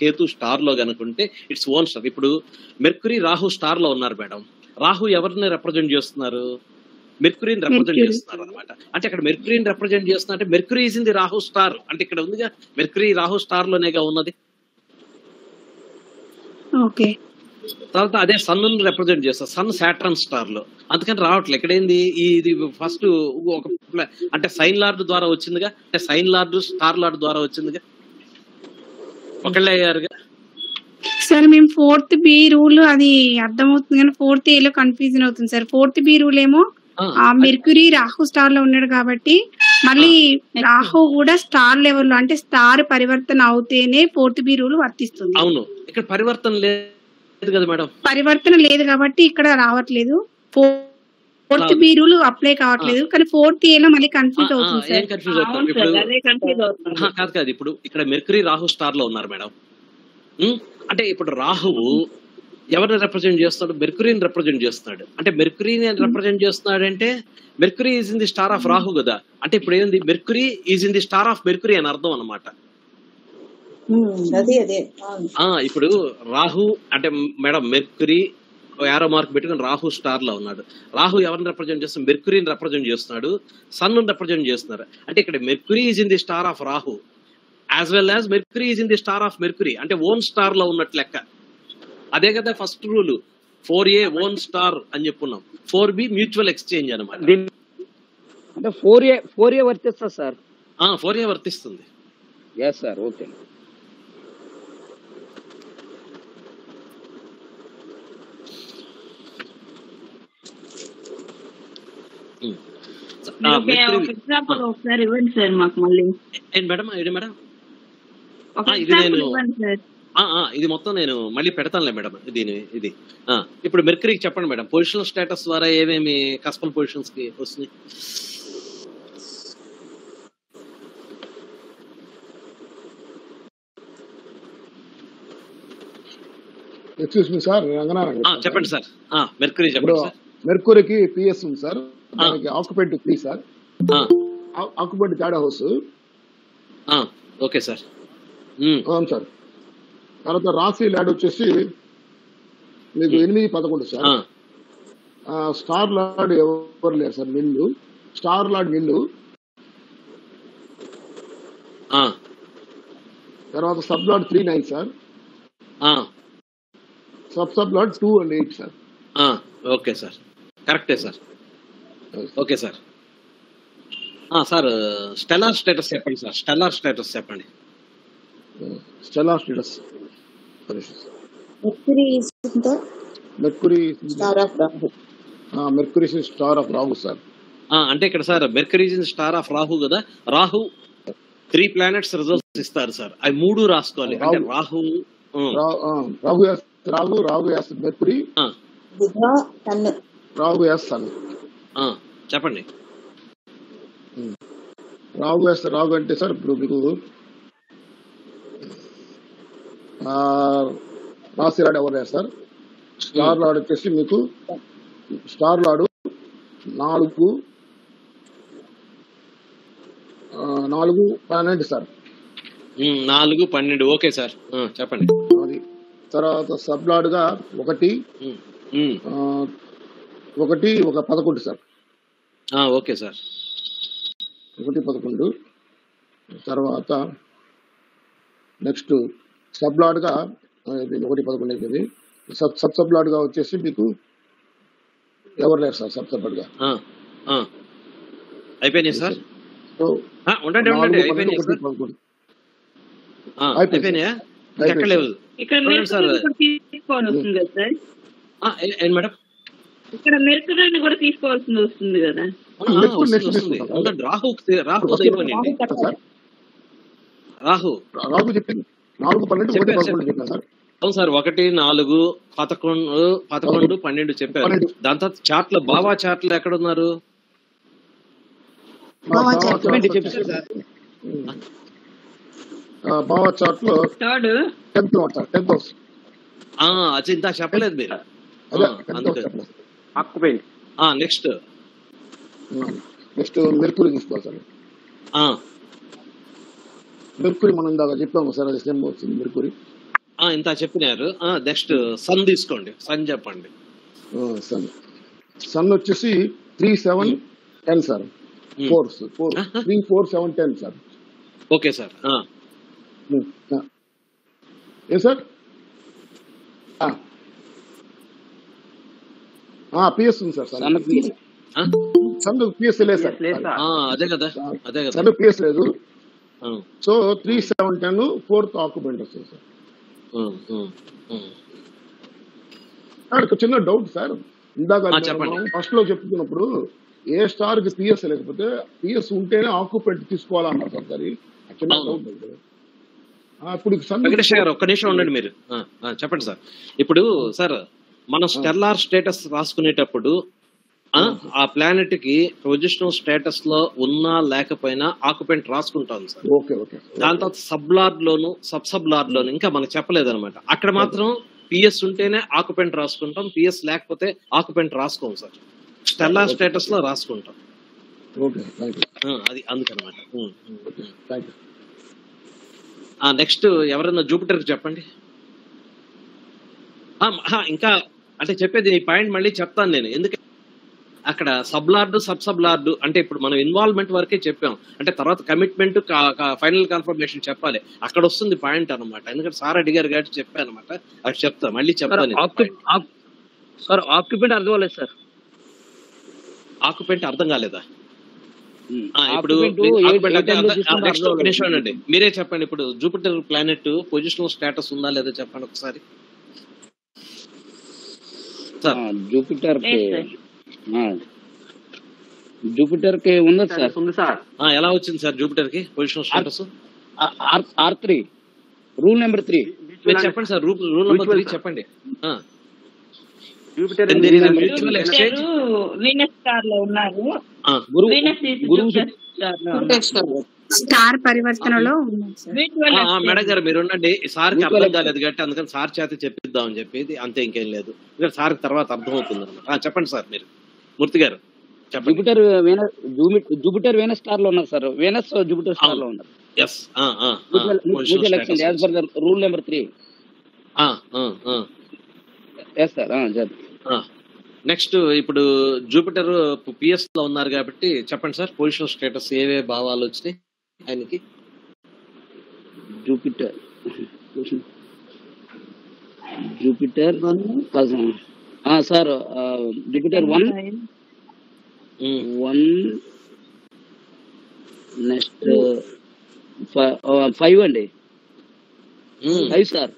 Speaker 1: కేతు స్టార్లో కనుకుంటే ఇట్స్ ఓన్ స్టార్ ఇప్పుడు మెర్కురీ రాహు స్టార్లో ఉన్నారు మేడం. రాహు ఎవరిని రిప్రజెంట్ చేస్తున్నారు? మెర్కురీని రిప్రజెంట్. చేస్తున్నారు అనమాట అంటే అక్కడ మెర్కురీని రిప్రజెంట్ చేస్తున్నా అంటే Mercury is in the Rahu star అంటే ఇక్కడ ఉందిగా మెర్కురీ రాహు స్టార్ లోనేగా ఉన్నది.
Speaker 8: ఓకే.
Speaker 1: తర్వాత అదే సన్ రిప్రజెంట్ చేస్తారు సన్ సాట్రన్ స్టార్లో అందుకని రావట్లేదు ఇక్కడ ఏంది ఈ ఇది ఫస్ట్ ఒక అంటే సైన్ లార్డ్ ద్వారా వచ్చిందిగా? అంటే సైన్ లార్డ్ స్టార్ లార్డ్ ద్వారా వచ్చిందిగా? ఒకళ్ళే అయ్యారుగా?
Speaker 8: సార్ మేము ఫోర్త్ బి రూల్ అది అర్థమవుతుంది కానీ ఫోర్త్ ఏ లో కన్ఫ్యూజన్ అవుతుంది సార్. ఫోర్త్ బి రూల్ ఏమో మెర్క్యూరీ రాహు స్టార్లో ఉన్నాడు కాబట్టి మళ్ళీ రాహు కూడా స్టార్ లెవెల్లో అంటే స్టార్ పరివర్తన అవుతేనే ఫోర్త్ బి రూల్ వర్తిస్తుంది.
Speaker 1: అవును. ఇక్కడ పరివర్తన లేదు కదా మేడం.
Speaker 8: పరివర్తన లేదు కాబట్టి ఇక్కడ రావట్లేదు. ఫోర్త్. బి రూల్ అప్లై కావట్లేదు. కానీ ఫోర్త్ ఏ లో మళ్ళీ కన్ఫ్యూజ్ అవుతుంది
Speaker 1: ఏం
Speaker 8: సార్
Speaker 1: కన్ఫ్యూజ్ అవుతాం ఇప్పుడు కాదు కాదు. ఇప్పుడు ఇక్కడ మెర్కురీ రాహు స్టార్లో ఉన్నారు మేడం? అంటే ఇప్పుడు రాహువు ఎవరిని రిప్రజెంట్ చేస్తాడు? మెర్కురీని రిప్రజెంట్ చేస్తున్నాడు అంటే మెర్కురీని రిప్రజెంట్ చేస్తున్నాడు అంటే Mercury is in the star of Rahu కదా. అంటే ఇప్పుడు ఏంది? Mercury is in the star of Mercury అని అర్థం అనమాట. ఆ ఇప్పుడు రాహు అంటే మేడం మెర్కురీ యారో మార్క్ పెట్టుకుని రాహు స్టార్లో ఉన్నాడు. రాహు ఎవరిని రిప్రజెంట్ చేస్తున్నాడు మెర్కురీని రిప్రజెంట్ చేస్తున్నాడు. సన్ రిప్రజెంట్ చేస్తున్నారు. అంటే ఇక్కడ Mercury is in the star of Rahu as well as Mercury is in the star of Mercury అంటే ఓన్ స్టార్లో ఉన్నట్లు లెక్క. అదే కదా first rule. Four A own star అని చెప్పున్నాం. ఫోర్ బి మ్యూచువల్ ఎక్స్చేంజ్ అనమాట
Speaker 7: అంటే ఫోర్ ఏ ఫోర్ ఏ వర్తిస్తా సార్?
Speaker 1: ఫోర్ ఏ వర్తిస్తుంది.
Speaker 7: ఎస్ సార్ ఓకే
Speaker 1: మేడం ఏంటి మేడం. ఇది నేను- ఇది మొత్తం నేను మళ్ళీ పెడతానులే మేడం దీని ఇది. ఆ, ఇప్పుడు మెర్కరీకి చెప్పండి మేడం పొజిషనల్ స్టేటస్ ద్వారా ఏమేమి కస్పల్ పొజిషన్స్కి వస్తున్నాయి?
Speaker 10: ఎక్స్క్యూస్ మీ సార్ రంగనారాయణ
Speaker 1: చెప్పండి సార్. మెర్కరీ చెప్పండి
Speaker 10: మెర్కురీకి పిఎస్ ఉంది సార్ దానికి ఆక్యుపెంట్ త్రీ సార్
Speaker 1: ఆ,
Speaker 10: ఆక్యుపెంట్ థర్డ్ హౌస్
Speaker 1: ఆ, ఓకే సార్.
Speaker 10: అవును సార్. తర్వాత రాశి ల్యాడ్ వచ్చేసి మీకు ఎనిమిది పదకొండు సార్. స్టార్ లార్డ్ ఎవరు లేరు సార్ నిల్లు స్టార్ లార్డ్ నిల్లు తర్వాత sub lord three nine sir. Sub sub lord two and eight sir.
Speaker 1: Okay sir. కరెక్టే sir. Okay sir. Sir stellar status చెప్పండి సార్. స్టెల్లార్ స్టేటస్ చెప్పండి.
Speaker 10: Stellar status.
Speaker 9: Mercury
Speaker 10: star of Rahu sir
Speaker 1: ఆ, అంటే ఇక్కడ sir Mercury star of Rahu కదా. Rahu three planets results ఇస్తారు sir. అవి మూడు రాసుకోవాలి. అంటే Rahu
Speaker 10: Rahu as Rahu Rahu as Mercury
Speaker 1: ఆ,
Speaker 9: Budha sun.
Speaker 10: Rahu as sun
Speaker 1: ఆ, చెప్పండి.
Speaker 10: రాహు యాస్ రాహు అంటే సార్ ఇప్పుడు మీకు లాడ్ ఎవరు సార్? స్టార్ లాడ్ వచ్చేసి మీకు స్టార్ లాడు నాలుగు నాలుగు పన్నెండు సార్.
Speaker 1: నాలుగు పన్నెండు. Okay sir. చెప్పండి.
Speaker 10: అది తర్వాత సబ్ లాడ్గా ఒకటి ఒకటి ఒక పదకొండు సార్.
Speaker 1: Okay sir.
Speaker 10: ఒకటి పదకొండు. తర్వాత నెక్స్ట్ సబ్ లాడ్గా ఆ, ఇది ఒకటి పదకొండు అయిపోయింది. సబ్ సబ్ సబ్ లాడ్గా వచ్చేసి మీకు ఎవరు లేరు సార్ సబ్ సబ్ లాడ్గా
Speaker 1: ఆ, ఆ. అయిపోయినాయి సార్? ఉండండి ఉండండి అయిపోయినాయి సార్. ఎక్కడ. లేవు
Speaker 3: ఇక్కడ కదా సార్.
Speaker 1: ఏంటి మేడం?
Speaker 3: ఇక్కడ కూడా తీసుకోవాల్సింది వస్తుంది కదా.
Speaker 1: రాహు రాహు రాహు.
Speaker 10: రాహు చెప్పింది నాలుగు పన్నెండు ఒకటి
Speaker 1: చెప్పారు
Speaker 10: పదకొండు
Speaker 1: చెప్పారు
Speaker 10: చెప్పాను సార్.
Speaker 1: అవును సార్ ఒకటి నాలుగు పదకొండు పదకొండు పన్నెండు చెప్పారు. దాని తర్వాత చార్ట్ల బాబా చార్ట్లు ఎక్కడ ఉన్నారు
Speaker 10: బావ బావ లో టెన్త్ టెన్త్ హౌస్.
Speaker 1: అది ఇంత చెప్పలేదు మీరు. నెక్స్ట్.
Speaker 10: నెక్స్ట్ మెర్కురీ తీసుకోవాలి సార్.
Speaker 1: ఆ.
Speaker 10: మెర్కురీ మనం ఇందాక చెప్పాము సార్ అది సేమ్ వచ్చింది మెర్కురీ
Speaker 1: ఆ ఇంత చెప్పినారు. ఆ నెక్స్ట్ సన్ తీసుకోండి. సన్ చెప్పండి.
Speaker 10: సన్. సన్ వచ్చేసి three seven ten sir.
Speaker 1: Um.
Speaker 10: Four four. Three four seven ten sir.
Speaker 1: Okay sir. ఆ.
Speaker 10: ఉమ్, ఆ. ఏ సార్? పిఎస్ ఉంది సార్
Speaker 7: సన్ పిఎస్
Speaker 1: ఆ?
Speaker 10: సన్ పిఎస్ లేదు సార్.
Speaker 1: అదే కదా. అదే కదా.
Speaker 10: సన్ పిఎస్ లేదు. So three seven ten fourth occupant వస్తుంది సార్. సార్ ఒక చిన్న డౌట్ సార్ ఇందాక. ఫస్ట్లో చెప్పుకున్నప్పుడు ఏ స్టార్కి పిఎస్ లేకపోతే పిఎస్ ఉంటేనే ఆక్యుపెంట్ తీసుకోవాలన్నారు సార్ ఆ చిన్న. డౌట్ ఇప్పుడు
Speaker 1: వెంకటేష్ గారు ఒక్క నిమిషం ఉండండి మీరు. చెప్పండి సార్ ఇప్పుడు సార్ మనం స్టెల్లార్ స్టేటస్ రాసుకునేటప్పుడు ఆ, ప్లానెట్కి పొజిషనల్ స్టేటస్లో ఉన్నా లేకపోయినా ఆక్యుపెంట్ రాసుకుంటాం సార్.
Speaker 10: Okay okay.
Speaker 1: దాని తర్వాత సబ్ లార్డ్ లోను సబ్ సబ్ లార్డ్ లోను ఇంకా మనకు చెప్పలేదు అనమాట అక్కడ మాత్రం పిఎస్ ఉంటేనే ఆక్యుపెంట్ రాసుకుంటాం పిఎస్ లేకపోతే ఆక్యుపెంట్ రాసుకోం సార్. స్టెల్లార్ స్టేటస్లో రాసుకుంటాం. అది అందుకనమాట. నెక్స్ట్ ఎవరైనా జూపిటర్ చెప్పండి. ఇంకా అంటే చెప్పేది ఈ పాయింట్ మళ్ళీ చెప్తాను నేను. ఎందుకంటే అక్కడ sub lord sub sub lord అంటే ఇప్పుడు మనం ఇన్వాల్వ్మెంట్ వరకే చెప్పాం. అంటే తర్వాత కమిట్మెంట్ ఫైనల్ కన్ఫర్మేషన్ చెప్పాలి. అక్కడ వస్తుంది పాయింట్ అన్నమాట. ఎందుకంటే సార్ అడిగారు కాబట్టి చెప్పాను అనమాట అది చెప్తా మళ్ళీ చెప్తాను
Speaker 7: సార్ ఆక్యుపెంట్ అర్థం అవ్వలేదు సార్
Speaker 1: ఆక్యుపెంట్ అర్థం కాలేదా? ఆ, ఇప్పుడు ఒక నిమిషం. అండి మీరే చెప్పండి ఇప్పుడు జూపిటర్ ప్లానెట్ పొజిషనల్ స్టేటస్ ఉందా లేదా చెప్పండి ఒకసారి. సార్
Speaker 7: జూపిటర్ జూపిటర్కి ఉన్నది సార్.
Speaker 11: ఉంది సార్.
Speaker 1: ఆ, ఎలా వచ్చింది sir జూపిటర్కి positional status
Speaker 7: or three rule number three
Speaker 1: మీరు చెప్పండి sir rule rule number three చెప్పండి. ఆ.
Speaker 11: జూపిటర్.
Speaker 3: వీనస్ స్టార్లో ఉన్నారు. స్టార్
Speaker 8: పరివర్తనలో సార్.
Speaker 1: మేడం. గారు మీరు ఉండండి. సార్కి
Speaker 7: Mutual
Speaker 1: అర్థం కాలేదు కాబట్టి అందుకని సార్ చేత చెప్పిద్దాం అని చెప్పేది అంతే ఇంకేం లేదు. సార్కి తర్వాత అర్థం అవుతుంది చెప్పండి సార్ మీరు. మూర్తి గారు
Speaker 7: జూపిటర్ వేనస్ జూపిటర్ వేనస్ స్టార్లో ఉన్నారు సార్. వేనస్ జూపిటర్ స్టార్లో ఉన్నారు.
Speaker 1: Yes
Speaker 7: mutual exchange as per the rule number three yes sir
Speaker 1: next ఇప్పుడు జూపిటర్ పిఎస్లో ఉన్నారు కాబట్టి చెప్పండి సార్ పొజిషనల్ స్టేటస్ ఏవే భావాలు వచ్చినాయి ఆయనకి?
Speaker 7: Jupiter. Jupiter sir Jupiter one one next five అండి. Five sir.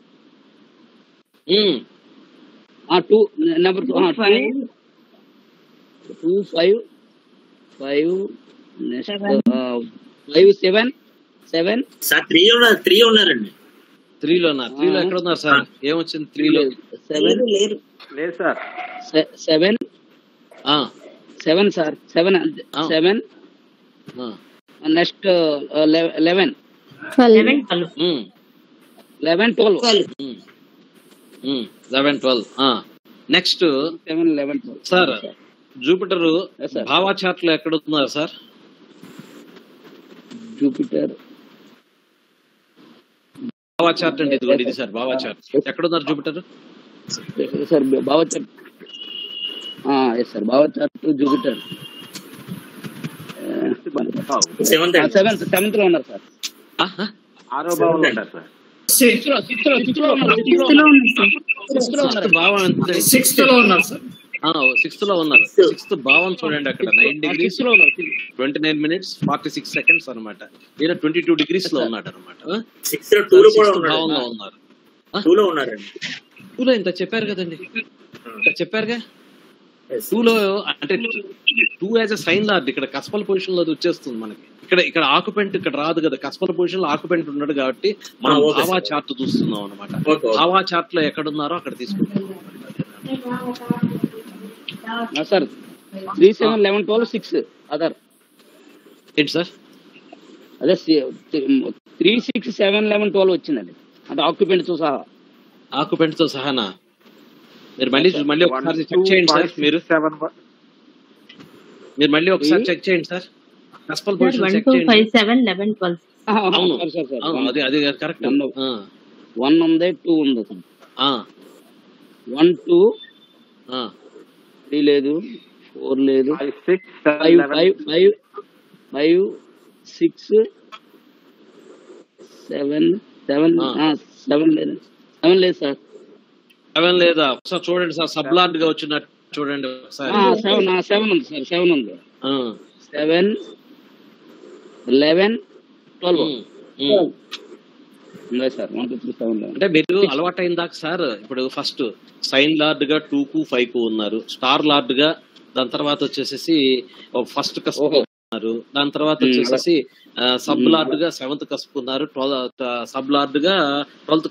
Speaker 7: Two number two two five. Five next five seven seven.
Speaker 11: Sir three ఉన్నారు త్రీ ఉన్నారండి.
Speaker 1: త్రీలో త్రీలో ఎక్కడ ఉన్నారు సార్? ఏమొచ్చింది త్రీలో?
Speaker 7: సెవెన్.
Speaker 9: లేరు.
Speaker 11: లేదు sir.
Speaker 7: Seven? Seven sir. Seven seven. Next eleven.
Speaker 5: Eleven twelve.
Speaker 7: Eleven twelve.
Speaker 1: Next
Speaker 7: seven eleven twelve.
Speaker 1: Sir Jupiter. భావా చార్ట్లో ఎక్కడ ఉన్నారు సార్?
Speaker 7: జూపిటర్.
Speaker 1: భావా చార్ట్ అండి ఇదిగోండి ఇది సార్ భావా చార్ట్. ఎక్కడ ఉన్నారు జూపిటర్?
Speaker 7: సార్ బావచర్ ఎస్ సార్ బావచర్ టు జూపిటర్
Speaker 11: సెవెంత్
Speaker 7: సెవెంత్లో ఉన్నారు సార్
Speaker 11: ఆరో భావంలో ఉంటారు సార్
Speaker 7: సిక్స్త్లో సిక్స్త్లో సిక్స్త్లో ఉన్నారు
Speaker 8: సిక్స్త్లో ఉంది సార్
Speaker 7: సిక్స్త్లో ఉన్నారు.
Speaker 1: భావం ఎంత
Speaker 4: సిక్స్త్లో ఉన్నారు సార్
Speaker 1: సిక్స్త్లో ఉన్నారు. సిక్స్త్ భావం చూడండి అక్కడ. నైన్
Speaker 7: డిగ్రీస్లో ఉన్నారు
Speaker 1: twenty nine minutes forty six seconds అనమాట ఈయన ట్వంటీ టూ డిగ్రీస్లో ఉన్నాడు. అనమాట భావంలో ఉన్నారు.
Speaker 11: టూ లో ఉన్నారండి
Speaker 1: టూ లో ఇంత చెప్పారు కదండి. ఇంత చెప్పారుగా? టూ లో అంటే two as a sign lord ఇక్కడ కస్పల్ పొజిషన్లో అది వచ్చేస్తుంది మనకి. ఇక్కడ ఇక్కడ ఆక్యుపెంట్ ఇక్కడ రాదు కదా. కస్పల్ పొజిషన్లో ఆక్యుపెంట్ ఉన్నాడు కాబట్టి మనం
Speaker 11: ఆ, ఓకే,
Speaker 1: భావా
Speaker 11: సార్.
Speaker 1: చార్ట్ చూస్తున్నాం అనమాట. భావా చార్ట్లో ఎక్కడ ఉన్నారో అక్కడ తీసుకుంటాం
Speaker 7: sir three seven eleven twelve six other.
Speaker 1: ఏంటి సార్?
Speaker 7: అదే three six seven eleven twelve వచ్చిందండి. అంటే ఆక్యుపెంట్తో సహా.
Speaker 1: ఆక్యుపెంట్తో సహానా? మీరు మళ్ళీ మళ్ళీ ఒకసారి చెక్ చేయండి సార్ మీరు.
Speaker 11: సెవెన్
Speaker 1: మీరు మళ్ళీ ఒకసారి చెక్ చేయండి sir. Cuspal position
Speaker 5: one
Speaker 1: check చేయండి. [LAUGHS] అవును అది అది కరెక్ట్
Speaker 7: వన్ ఉంది టూ ఉంది. సార్ వన్ టూ త్రీ లేదు ఫోర్ లేదు.
Speaker 11: Six
Speaker 7: five five five five six seven seven. Seven లేదు? సెవెన్ లేదు సార్.
Speaker 1: సెవెన్ లేదా? ఒకసారి చూడండి సార్ సబ్లార్డ్గా వచ్చినట్టు చూడండి ఒకసారి.
Speaker 7: సెవెన్ సెవెన్ ఉంది సార్ సెవెన్ ఉంది. Seven eleven twelve.
Speaker 1: అంటే మీరు అలవాటు అయిందాక సార్ ఇప్పుడు ఫస్ట్ సైన్ లార్డ్గా టూ కు ఫైవ్కు ఉన్నారు. స్టార్ లార్డ్గా దాని తర్వాత వచ్చేసేసి ఫస్ట్. ఉన్నారు. దాని తర్వాత
Speaker 7: ఉమ్,
Speaker 1: వచ్చేసేసి సబ్ లార్డ్గా సెవెంత్ కస్ప్ ఉన్నారు. ట్వెల్త్ సబ్ లార్డ్గా ట్వెల్త్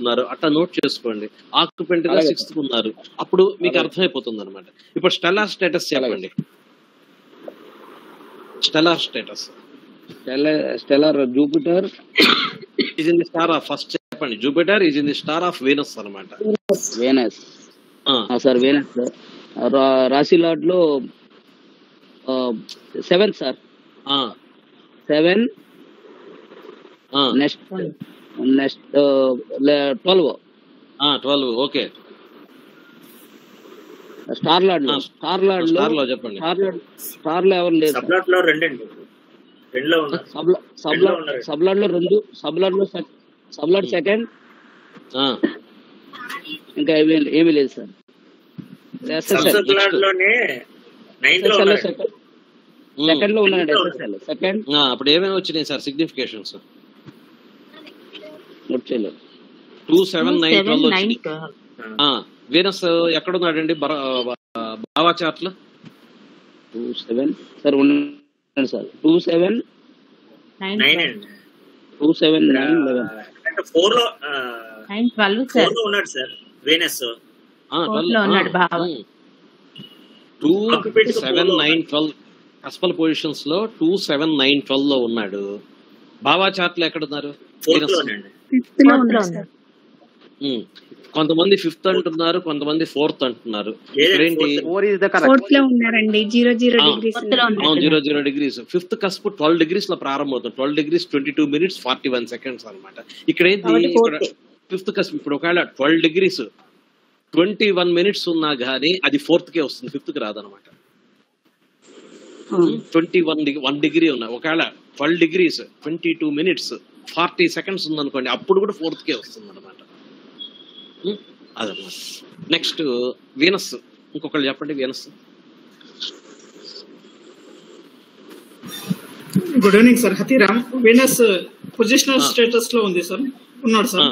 Speaker 1: ఉన్నారు. అట్లా నోట్ చేసుకోండి.
Speaker 7: ఆక్యుపెంట్గా
Speaker 1: సిక్స్త్ ఉన్నారు. అప్పుడు మీకు. అర్థమైపోతుంది అనమాట ఇప్పుడు స్టెల్లార్ స్టేటస్ చెప్పండి. Stellar status.
Speaker 7: Stellar Jupiter.
Speaker 1: ఇది స్టార్ ఫస్ట్ చెప్పండి. Jupiter is in the star of Venus అనమాట
Speaker 7: వేనస్ సార్ వేనస్ రాశి లార్డ్లో seven sir. Seven. Next next twelve.
Speaker 1: Twelve. Okay.
Speaker 7: Star lord star lord
Speaker 1: స్టార్లో చెప్పండి.
Speaker 7: స్టార్ లార్డ్ స్టార్లో ఎవరు లేదు
Speaker 11: సబ్లాట్లో రెండండి రెండులో ఉన్నారు
Speaker 7: సబ్ లార్డ్ సబ్ లార్డ్లో రెండు. సబ్ లార్డ్లో సబ్ లార్డ్ సెకండ్. ఇంకా ఏమీ ఏమీ లేదు సార్.
Speaker 11: సబ్లాట్లోనే నైన్త్లో
Speaker 7: ఎస్ఎస్ఎల్
Speaker 11: ఉన్నారు
Speaker 7: సెకండ్. సెకండ్లో ఉన్నాడు ఎస్ఎస్ఎల్ సెకండ్?
Speaker 1: అప్పుడు ఏమేమి వచ్చినాయి sir significations? Two seven nine twelve వచ్చినాయి. వీనస్ ఎక్కడున్నాడండి? బావా చార్ట్లో
Speaker 7: టూ సెవెన్. సార్ ఉన్నాడు sir. Two seven two seven nine eleven.
Speaker 11: అంటే
Speaker 5: ఫోర్లో
Speaker 11: ట్వెల్వ్లో ఉన్నాడు సార్ వేనస్
Speaker 5: ఫోర్త్లో ఉన్నాడు బావ.
Speaker 1: Two seven nine twelve cuspal పొజిషన్స్లో two seven nine ట్వెల్వ్లో ఉన్నాడు బావా చార్ట్లో ఎక్కడున్నారు. కొంతమంది ఫిఫ్త్ అంటున్నారు కొంతమంది ఫోర్త్ అంటున్నారు.
Speaker 8: Zero zero. Degrees.
Speaker 1: Fifth cusp twelve డిగ్రీస్లో ప్రారంభమవుతుంది. Twelve degrees twenty two minutes forty one seconds అనమాట ఇక్కడ ఏంటి. ఫిఫ్త్ కస్ప్ ఇప్పుడు ఒకవేళ twelve degrees twenty one minutes ఉన్నా గానీ అది ఫోర్త్ కే వస్తుంది ఫిఫ్త్కి రాదనమాట twenty one degree one degree ఉన్నాయి. ఒకవేళ twelve degrees twenty two minutes forty seconds ఉందనుకోండి అప్పుడు కూడా ఫోర్త్ కే వస్తుంది అనమాట అదన్నమాట నెక్స్ట్ వీనస్. ఇంకొకళ్ళు చెప్పండి Venus.
Speaker 4: Good evening sir Hathiram Venus positional స్టేటస్లో ఉంది సార్ ఉన్నాడు సార్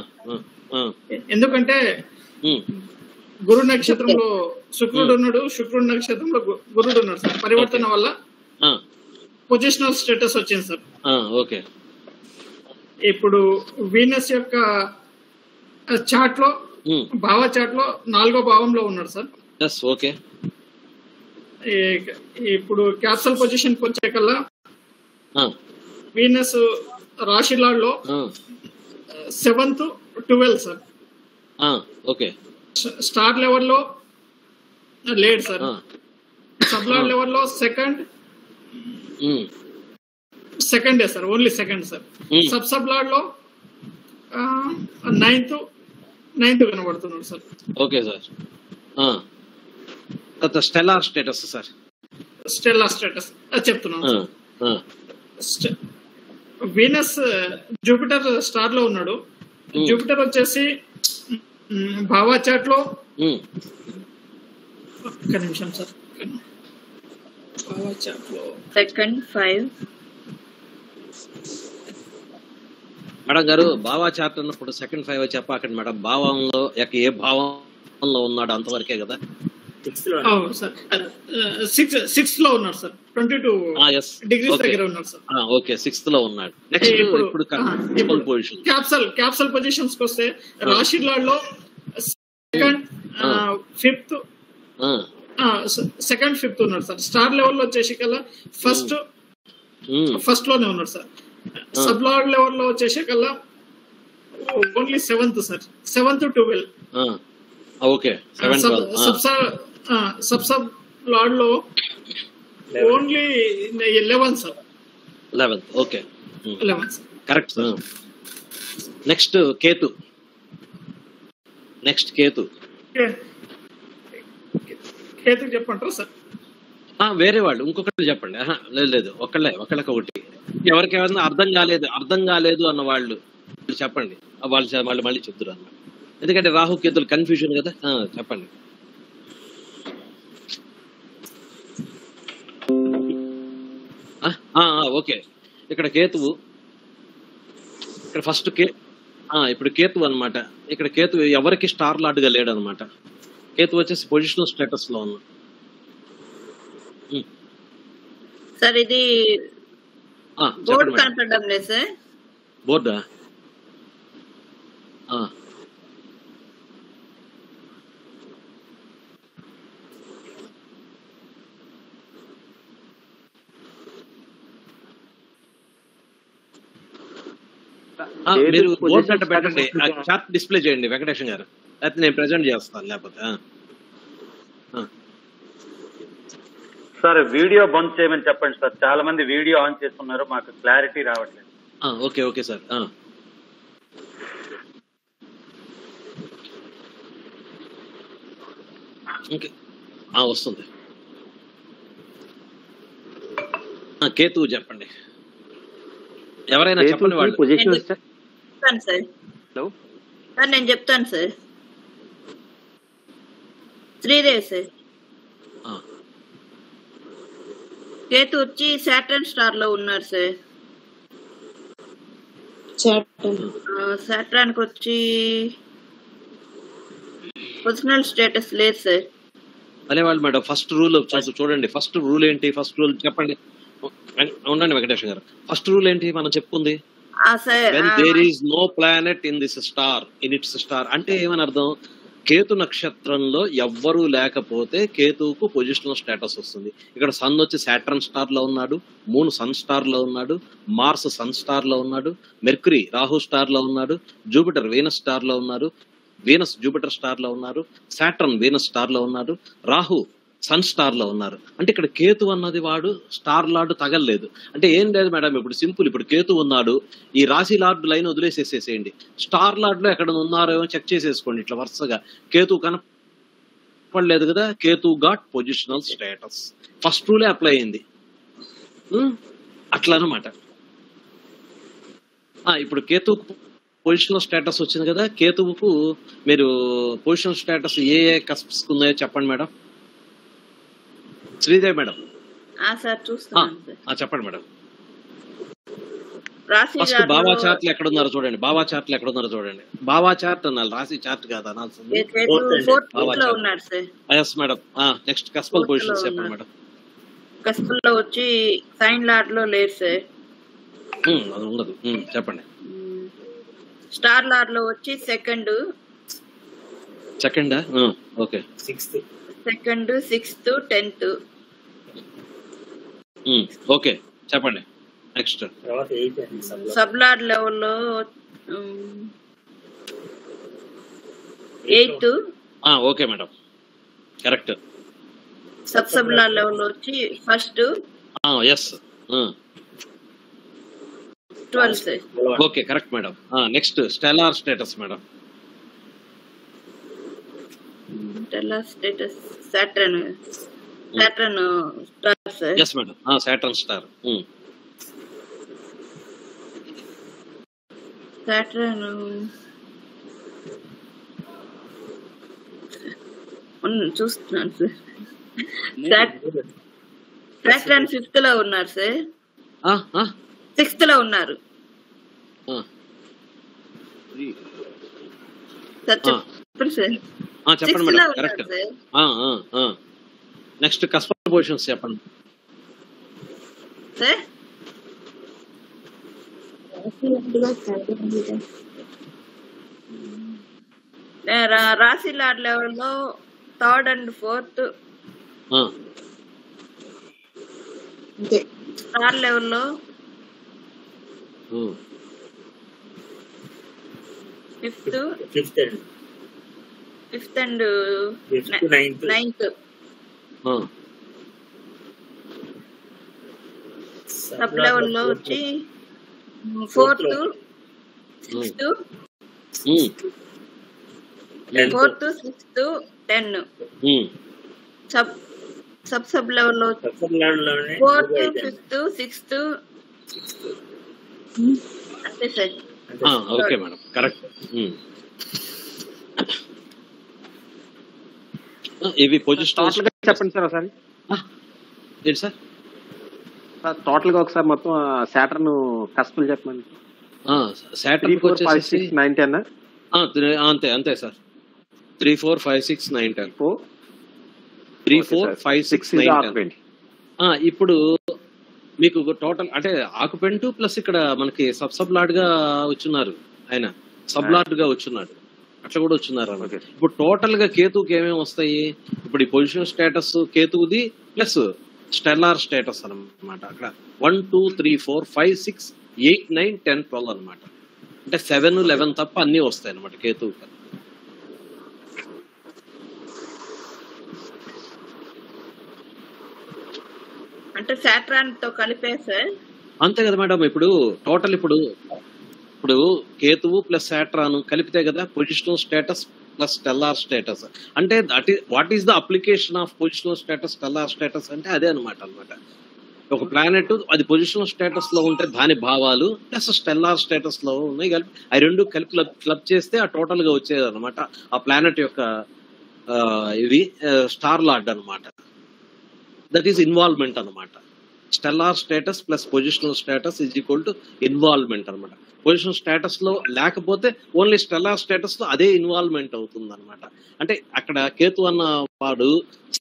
Speaker 4: ఎందుకంటే గురు నక్షత్రంలో శుక్రుడు ఉన్నాడు శుక్రుడు నక్షత్రంలో గురుడు ఉన్నాడు సార్. పరివర్తన వల్ల పొజిషనల్ స్టేటస్ వచ్చింది సార్.
Speaker 1: ఓకే.
Speaker 4: ఇప్పుడు వీనస్ యొక్క చార్ట్లో భావ చార్ట్లో నాలుగో భావంలో ఉన్నాడు సార్.
Speaker 1: ఓకే.
Speaker 4: ఇప్పుడు క్యాప్సల్ పొజిషన్ వచ్చే కల్లా Venus రాశిలాడ్లో seventh twelve sir.
Speaker 1: Okay.
Speaker 4: Star లెవెల్లో లేడు సార్. సబ్లాడ్ లెవెల్లో second second sir only second sir. Sub సబ్లాడ్లో ninth ninth కనబడుతున్నాడు sir.
Speaker 1: Okay sir. Stellar status sir.
Speaker 4: Stellar status చెప్తున్నాను వీనస్ జూపిటర్ స్టార్లో ఉన్నాడు జూపిటర్ వచ్చేసి భావా చాట్లో ఒక్క నిమిషం సార్. చాట్లో
Speaker 12: సెకండ్ ఫైవ్.
Speaker 1: మేడం గారు బావా చార్ట్ అన్నప్పుడు సెకండ్ ఫైవ్ చెప్పకండి మేడం. భావంలో ఎక్క ఏ భావంలో ఉన్నాడు అంతవరకే కదా?
Speaker 11: సిక్స్త్లో
Speaker 4: అవును సార్. సిక్స్ సిక్స్త్లో ఉన్నాడు సార్. ట్వంటీ టూ డిగ్రీస్ దగ్గర ఉన్నాడు సార్.
Speaker 1: ఓకే సిక్స్త్లో ఉన్నాడు. నెక్స్ట్
Speaker 4: ఇప్పుడు-
Speaker 1: ఇప్పుడు
Speaker 4: ఆ, ఇప్పుడు
Speaker 1: పొజిషన్
Speaker 4: క్యాప్సల్ క్యాప్సల్ పొజిషన్స్కి వస్తే రాశి లో సెకండ్ ఫిఫ్త్ సెకండ్ ఫిఫ్త్ ఉన్నాడు సార్. స్టార్ లెవెల్ వచ్చేసి కల్లా ఫస్ట్ ఫస్ట్లోనే ఉన్నాడు సార్. సబ్ లార్డ్ లెవెల్లో వచ్చేసి కల్లా only seventh sir. Seventh twelve
Speaker 1: okay. Seven
Speaker 4: sub sub sub లార్డ్లో only eleven sir.
Speaker 1: Okay
Speaker 4: eleven sir.
Speaker 1: Correct next Ketu next Ketu
Speaker 4: కేతుకు చెప్పంటారా sir?
Speaker 1: వేరే వాళ్ళు ఇంకొకటి చెప్పండి. లేదు లేదు. ఒకళ్ళే ఒకళ్ళకి ఒకటి. ఎవరికి ఏమన్నా అర్థం కాలేదు అర్థం కాలేదు అన్న వాళ్ళు చెప్పండి. వాళ్ళు వాళ్ళు మళ్ళీ చెప్తున్నారు అన్నమాట. ఎందుకంటే రాహు కేతులు కన్ఫ్యూజన్ కదా చెప్పండి. ఓకే. ఇక్కడ కేతువు ఇక్కడ ఫస్ట్ కే ఇప్పుడు కేతు అన్నమాట. ఇక్కడ కేతు ఎవరికి స్టార్ లార్డ్గా లేడు అనమాట కేతు వచ్చేసి పొజిషనల్ స్టేటస్లో ఉన్నా
Speaker 12: సార్ ఇది బోర్డు కనపడడం లేదు సార్.
Speaker 1: బోర్డా? మీరు బోర్డు
Speaker 13: పొజిషన్
Speaker 1: అంటే పెట్టండి. ఆ చార్ట్ డిస్ప్లే చేయండి వెంకటేశం గారు. లేకపోతే నేను ప్రజెంట్ చేస్తాను లేకపోతే.
Speaker 14: సార్ వీడియో బంద్ చేయమని చెప్పండి సార్. చాలా మంది వీడియో ఆన్ చేస్తున్నారు మాకు క్లారిటీ రావట్లేదు.
Speaker 1: ఆ, ఓకే ఓకే సార్ ఆ. ఓకే. ఆ, వస్తుంది. ఆ, కేతువు చెప్పండి. ఎవరైనా చెప్పండి వాళ్ళు.
Speaker 12: చెప్తాను సార్.
Speaker 13: హలో?
Speaker 12: సార్ నేను చెప్తాను సార్. శ్రీదేవి సార్. కేతు వచ్చి సాటర్న్ స్టార్లో ఉన్నారు సార్. సాటర్న్ వచ్చి పర్సనల్ స్టేటస్ లేదు సార్.
Speaker 1: అదే వాళ్ళు మేడం ఫస్ట్ రూల్ చూడండి ఫస్ట్ రూల్ ఏంటి? ఫస్ట్ రూల్ చెప్పండి. ఉండండి వెంకటేశ్వర గారు. ఫస్ట్ రూల్ ఏంటి? మనం చెప్పుకుంది when there is no planet in this star in its star అంటే ఏమని అర్థం కేతు నక్షత్రంలో ఎవ్వరూ లేకపోతే కేతువుకు పొజిషనల్ స్టేటస్ వస్తుంది. ఇక్కడ సన్ వచ్చి సాటర్న్ స్టార్లో ఉన్నాడు మూన్ సన్ స్టార్లో ఉన్నాడు మార్స్ సన్ స్టార్లో ఉన్నాడు మెర్క్యూరీ రాహు స్టార్లో ఉన్నాడు జూపిటర్ వీనస్ స్టార్లో ఉన్నారు వీనస్ జూపిటర్ స్టార్లో ఉన్నారు సాటర్న్ వీనస్ స్టార్లో ఉన్నారు రాహు సన్ స్టార్లో ఉన్నారు. అంటే ఇక్కడ కేతు అన్నది వాడు స్టార్ లార్డ్ తగలలేదు. అంటే ఏం లేదు మేడం ఇప్పుడు సింపుల్ ఇప్పుడు కేతు ఉన్నాడు ఈ రాశి లార్డ్ లైన్ వదిలేసేసేసేయండి. స్టార్ లార్డ్లో ఎక్కడ ఉన్నారో ఏమో చెక్ చేసేసుకోండి ఇట్లా వరుసగా. కేతు కనపడలేదు కదా Ketu got positional status. First రూలే apply అయింది. అట్లా అనమాట ఇప్పుడు కేతు పొజిషనల్ స్టేటస్ వచ్చింది కదా కేతువుకు మీరు పొజిషనల్ స్టేటస్ ఏ ఏ కస్ప్స్ ఉన్నాయో చెప్పండి మేడం. శ్రీదేవి మేడం.
Speaker 12: ఆ సార్ చూస్తున్నాను సార్.
Speaker 1: ఆ, చెప్పండి మేడం.
Speaker 12: రాశి
Speaker 1: ఫస్ట్ బాబా చార్ట్లు ఎక్కడ ఉన్నారో చూడండి. బాబా చార్ట్లు ఎక్కడ ఉన్నారో చూడండి. బాబా చార్ట్ అనాలి రాసి చార్ట్ కాదు అనాల్సింది. Yes madam next cuspal positions చెప్పండి. మేడం.
Speaker 12: కస్పల్లో వచ్చి సైన్ లార్డ్లో లేదు సార్
Speaker 1: అది ఉండదు. చెప్పండి.
Speaker 12: స్టార్ లార్డ్లో వచ్చి second.
Speaker 1: సెకండా okay.
Speaker 11: Sixth
Speaker 12: second sixth tenth.
Speaker 1: Okay చెప్పండి. నెక్స్ట్
Speaker 11: తర్వాత ఎయిత్ అండి సబ్లో
Speaker 12: సబ్ లార్డ్ లెవెల్లో eighth
Speaker 1: okay madam. Correct
Speaker 12: sub sub lord లెవెల్లో వచ్చి first.
Speaker 1: Yes okay correct madam. Next stellar status madam.
Speaker 12: Status Saturn Saturn star sir
Speaker 1: yes madam Saturn star
Speaker 12: Saturn చూస్తున్నాను sir. Saturn ఫిఫ్త్లో ఉన్నారు sir. సిక్స్త్లో ఉన్నారు. Sir చెప్పండి sir.
Speaker 1: చెప్పండి madam correct next customer positions చెప్పండి.
Speaker 12: సార్ రా- రాశి లాడ్ లెవెల్లో థర్డ్ అండ్ ఫోర్త్.
Speaker 1: ఆ,
Speaker 12: స్టార్ లెవెల్లో. ఫిఫ్త్.
Speaker 11: ఫిఫ్త్ అండి
Speaker 12: ఫిఫ్త్ అండ్. నైన్త్.
Speaker 1: ఆ,
Speaker 12: సబ్ లెవెల్లో వచ్చి fourth sixth fourth sixth ten. Sub sub sub లెవెల్లో
Speaker 11: లోనే
Speaker 12: ఫోర్త్. ఫిఫ్త్ సిక్స్త్ అంతే సార్.
Speaker 1: ఆ, ఓకే మేడం. కరెక్ట్. ఇవి పొజిషన్
Speaker 13: టోటల్గా చెప్పండి సార్ ఒకసారి.
Speaker 1: ఏంటి సార్?
Speaker 13: సార్ టోటల్గా ఒకసారి మొత్తం సాటర్న్ కస్పులు చెప్పండి సిక్స్ నైన్ టెన్
Speaker 1: అంతే అంతే sir. Three four five six nine ten three four five six nine ten ఇప్పుడు మీకు టోటల్ అంటే ఆకుపెంట్ ప్లస్ ఇక్కడ మనకి సబ్ సబ్ లార్డ్గా వచ్చున్నారు ఆయన. సబ్ లార్డ్గా వచ్చున్నాడు అట్లా కూడా అన్నమాట ఇప్పుడు టోటల్గా కేతుకి ఏమేమి వస్తాయి? ఇప్పుడు ఈ పొజిషన్ స్టేటస్ కేతువుది ప్లస్ స్టెల్లార్ స్టేటస్ అన్నమాట. అక్కడ one two three four five six eight nine ten twelve అనమాట అంటే సెవెన్ లెవెన్ తప్ప అన్నీ వస్తాయి అనమాట కేతువు
Speaker 12: అంటే సాట్రాన్తో కలిపే సార్?
Speaker 1: అంతే కదా మేడం. ఇప్పుడు టోటల్ ఇప్పుడు ఇప్పుడు కేతువు ప్లస్ శాట్రాను కలిపితే కదా positional status plus stellar status అంటే దట్ ఈ what is the application of positional status stellar status అంటే అదే అనమాట అనమాట ఒక ప్లానెట్ అది పొజిషనల్ స్టేటస్లో ఉంటే దాని భావాలు ప్లస్ స్టెల్లార్ స్టేటస్లో ఉన్నాయి కలిపి ఆ రెండు కలిపి క్లబ్ క్లబ్ చేస్తే ఆ టోటల్గా వచ్చేది అనమాట ఆ ప్లానెట్ యొక్క ఇది స్టార్ లార్డ్ అనమాట దట్ ఈస్ ఇన్వాల్వ్మెంట్ అనమాట stellar status plus positional status is equal to involvement అనమాట పొజిషన్ స్టేటస్లో లేకపోతే ఓన్లీ స్టెల్లార్ స్టేటస్లో అదే ఇన్వాల్వ్మెంట్ అవుతుంది అనమాట అంటే అక్కడ కేతు అన్న వాడు